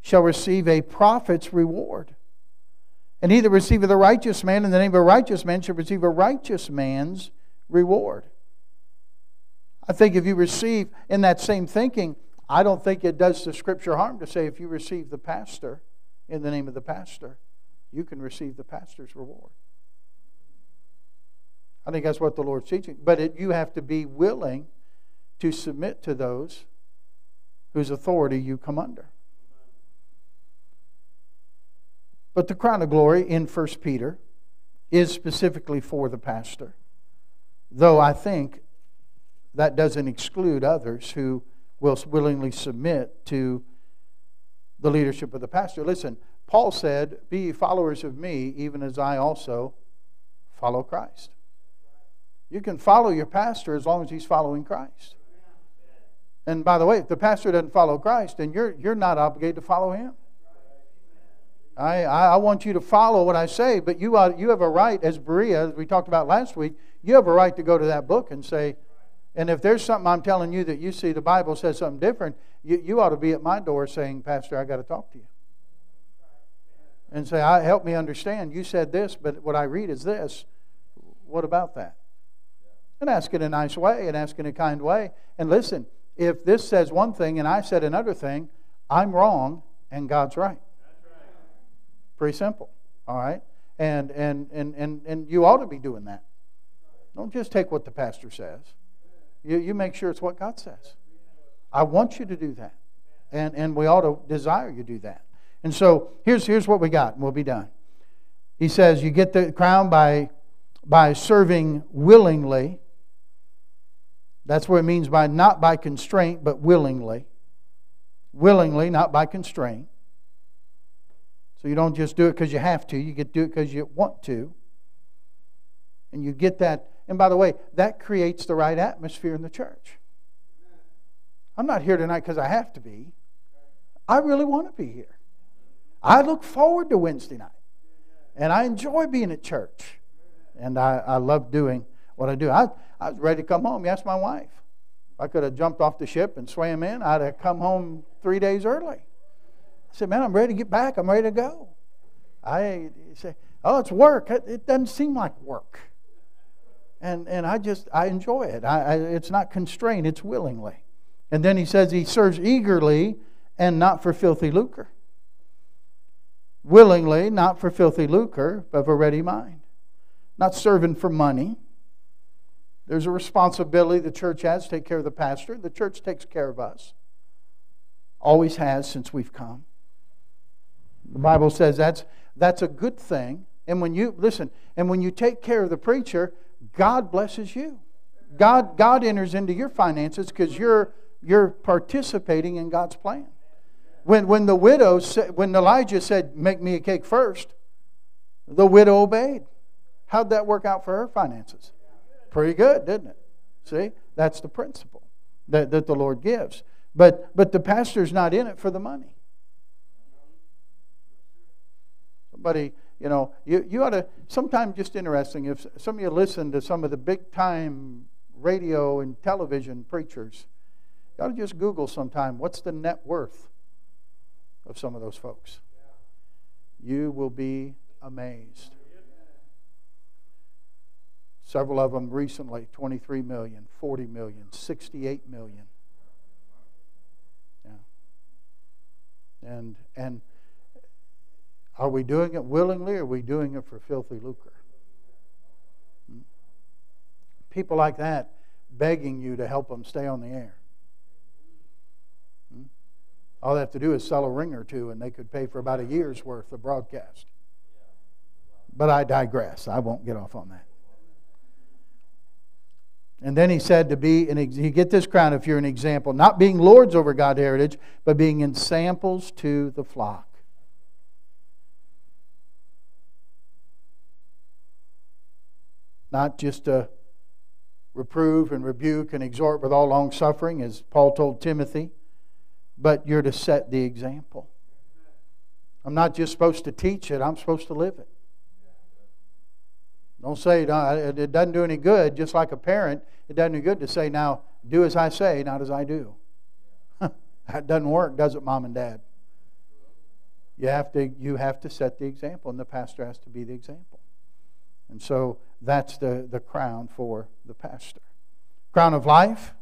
shall receive a prophet's reward. And he that receiveth a righteous man in the name of a righteous man shall receive a righteous man's reward. I think if you receive in that same thinking, I don't think it does the scripture harm to say if you receive the pastor in the name of the pastor, you can receive the pastor's reward. I think that's what the Lord's teaching. But it, you have to be willing to submit to those whose authority you come under. But the crown of glory in 1 Peter is specifically for the pastor. Though I think that doesn't exclude others who will willingly submit to the leadership of the pastor. Listen, Paul said, Be ye followers of me, even as I also follow Christ. You can follow your pastor as long as he's following Christ. And by the way, if the pastor doesn't follow Christ, then you're, you're not obligated to follow him. I, I want you to follow what I say, but you, are, you have a right, as Berea, as we talked about last week, you have a right to go to that book and say, and if there's something I'm telling you that you see the Bible says something different, you, you ought to be at my door saying, Pastor, I got to talk to you. And say, I, help me understand. You said this, but what I read is this. What about that? And ask in a nice way and ask in a kind way. And listen, if this says one thing and I said another thing, I'm wrong and God's right. Pretty simple. All right? And, and, and, and, and you ought to be doing that. Don't just take what the pastor says. You, you make sure it's what God says. I want you to do that. And, and we ought to desire you do that. And so here's, here's what we got, and we'll be done. He says, You get the crown by, by serving willingly. That's what it means by not by constraint, but willingly. Willingly, not by constraint. So you don't just do it because you have to, you get to do it because you want to. And you get that. And by the way, that creates the right atmosphere in the church. I'm not here tonight because I have to be. I really want to be here. I look forward to Wednesday night. And I enjoy being at church. And I, I love doing what I do. I, I was ready to come home. You ask my wife. If I could have jumped off the ship and swam in, I'd have come home three days early. I said, Man, I'm ready to get back. I'm ready to go. I say, Oh, it's work. It doesn't seem like work. And, and I just, I enjoy it. I, I, it's not constrained, it's willingly. And then he says he serves eagerly and not for filthy lucre. Willingly, not for filthy lucre, but for ready mind. Not serving for money. There's a responsibility the church has to take care of the pastor. The church takes care of us. Always has since we've come. The Bible says that's, that's a good thing. And when you, listen, and when you take care of the preacher, God blesses you. God, God enters into your finances because you're, you're participating in God's plan. When, when the widow, said, when Elijah said, Make me a cake first, the widow obeyed. How'd that work out for her finances? Pretty good, didn't it? See, that's the principle that, that the Lord gives. But, but the pastor's not in it for the money. Somebody, you know, you, you ought to, sometimes just interesting, if some of you listen to some of the big time radio and television preachers, you ought to just Google sometime what's the net worth of some of those folks. You will be amazed. Several of them recently 23 million, 40 million, 68 million. Yeah. And, and, are we doing it willingly or are we doing it for filthy lucre? Hmm? People like that begging you to help them stay on the air. All they have to do is sell a ring or two, and they could pay for about a year's worth of broadcast. But I digress. I won't get off on that. And then he said to be an you get this crown if you're an example, not being lords over God's heritage, but being in samples to the flock. Not just to reprove and rebuke and exhort with all long suffering, as Paul told Timothy, but you're to set the example. I'm not just supposed to teach it, I'm supposed to live it. Don't say it doesn't do any good, just like a parent, it doesn't do good to say, now do as I say, not as I do. that doesn't work, does it, mom and dad? You have, to, you have to set the example, and the pastor has to be the example. And so that's the, the crown for the pastor. Crown of life,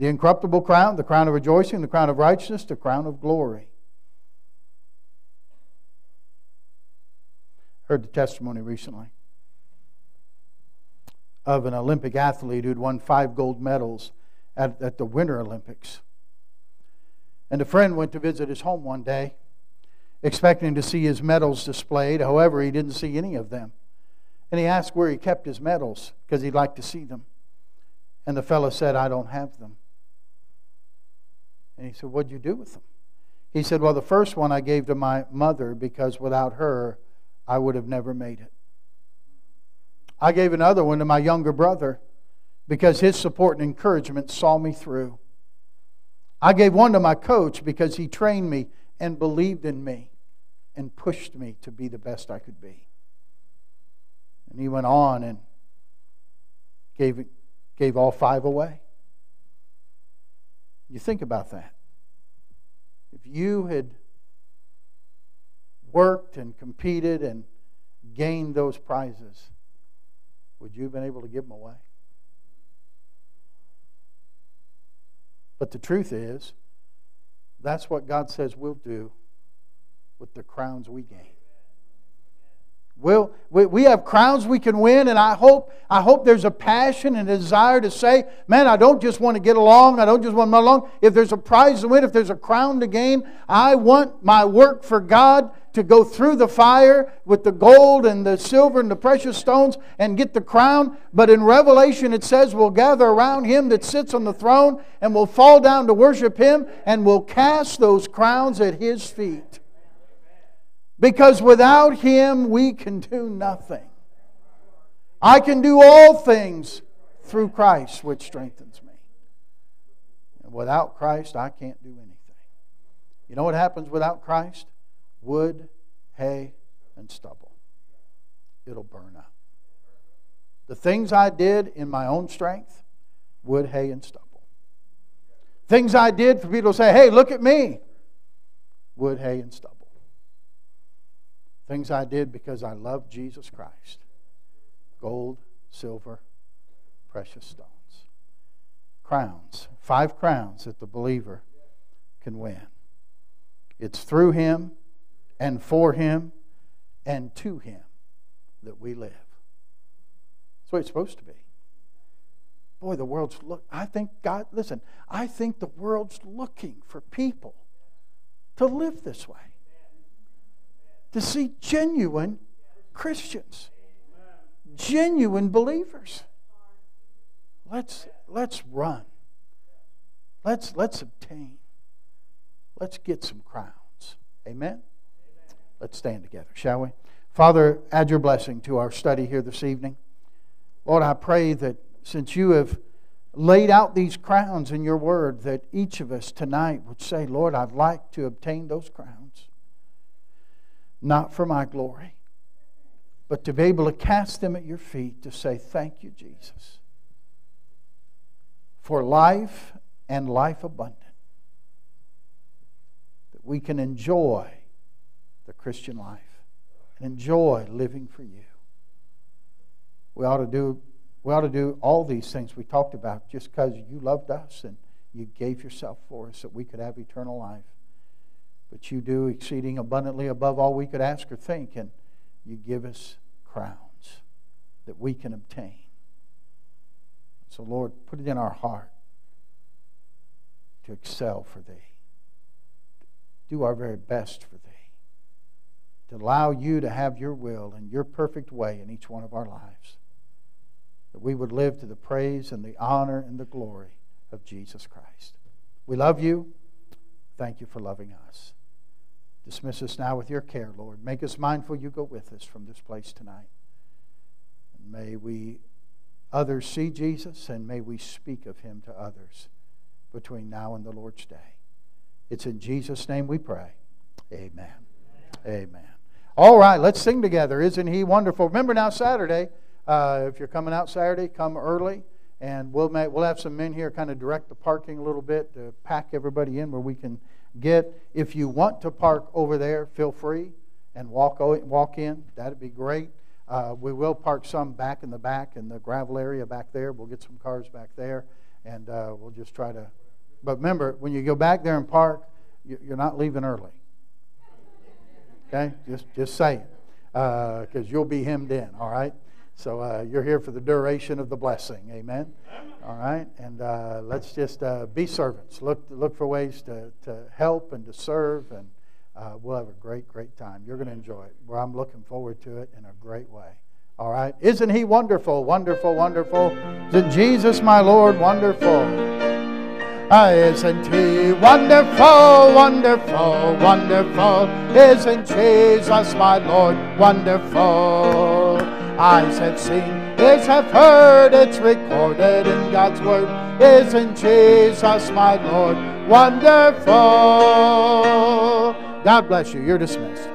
the incorruptible crown, the crown of rejoicing, the crown of righteousness, the crown of glory. Heard the testimony recently of an Olympic athlete who'd won five gold medals at, at the Winter Olympics. And a friend went to visit his home one day, expecting to see his medals displayed. However, he didn't see any of them. And he asked where he kept his medals because he'd like to see them. And the fellow said, I don't have them. And he said, What'd you do with them? He said, Well, the first one I gave to my mother because without her, I would have never made it. I gave another one to my younger brother because his support and encouragement saw me through. I gave one to my coach because he trained me and believed in me and pushed me to be the best I could be. And he went on and gave, gave all five away. You think about that. If you had worked and competed and gained those prizes, would you have been able to give them away? But the truth is, that's what God says we'll do with the crowns we gain. We'll, we, we have crowns we can win, and I hope, I hope there's a passion and a desire to say, man, I don't just want to get along, I don't just want to move along. If there's a prize to win, if there's a crown to gain, I want my work for God to go through the fire with the gold and the silver and the precious stones and get the crown. But in Revelation it says we'll gather around him that sits on the throne and we'll fall down to worship him and we'll cast those crowns at his feet. Because without Him, we can do nothing. I can do all things through Christ, which strengthens me. And without Christ, I can't do anything. You know what happens without Christ? Wood, hay, and stubble. It'll burn up. The things I did in my own strength, wood, hay, and stubble. Things I did for people to say, hey, look at me, wood, hay, and stubble. Things I did because I loved Jesus Christ gold, silver, precious stones. Crowns. Five crowns that the believer can win. It's through Him and for Him and to Him that we live. That's what it's supposed to be. Boy, the world's look. I think God. Listen. I think the world's looking for people to live this way to see genuine Christians, genuine believers. Let's, let's run. Let's, let's obtain. Let's get some crowns. Amen? Let's stand together, shall we? Father, add your blessing to our study here this evening. Lord, I pray that since you have laid out these crowns in your word, that each of us tonight would say, Lord, I'd like to obtain those crowns not for my glory, but to be able to cast them at your feet to say, Thank you, Jesus, for life and life abundant. That we can enjoy the Christian life and enjoy living for you. We ought to do, we ought to do all these things we talked about just because you loved us and you gave yourself for us that we could have eternal life. But you do exceeding abundantly above all we could ask or think, and you give us crowns that we can obtain. So, Lord, put it in our heart to excel for Thee, do our very best for Thee, to allow You to have Your will and Your perfect way in each one of our lives, that we would live to the praise and the honor and the glory of Jesus Christ. We love You. Thank You for loving us. Dismiss us now with Your care, Lord. Make us mindful You go with us from this place tonight. And may we others see Jesus and may we speak of him to others between now and the Lord's day. It's in Jesus' name we pray. Amen. Amen. All right, let's sing together. Isn't he wonderful? Remember now, Saturday, uh, if you're coming out Saturday, come early. And we'll, make, we'll have some men here kind of direct the parking a little bit to pack everybody in where we can get. If you want to park over there, feel free and walk, walk in. That'd be great. Uh, we will park some back in the back in the gravel area back there. We'll get some cars back there, and uh, we'll just try to. But remember, when you go back there and park, you're not leaving early. Okay, just just say it, because uh, you'll be hemmed in. All right. So uh, you're here for the duration of the blessing. Amen. All right, and uh, let's just uh, be servants. Look look for ways to to help and to serve and uh, we'll have a great, great time. You're going to enjoy it. Well, I'm looking forward to it in a great way. All right? Isn't he wonderful, wonderful, wonderful? Isn't Jesus, my Lord, wonderful? Uh, isn't he wonderful, wonderful, wonderful? Isn't Jesus, my Lord, wonderful? Eyes have seen, ears have heard, it's recorded in God's Word. Isn't Jesus, my Lord, wonderful? God bless you. You're dismissed.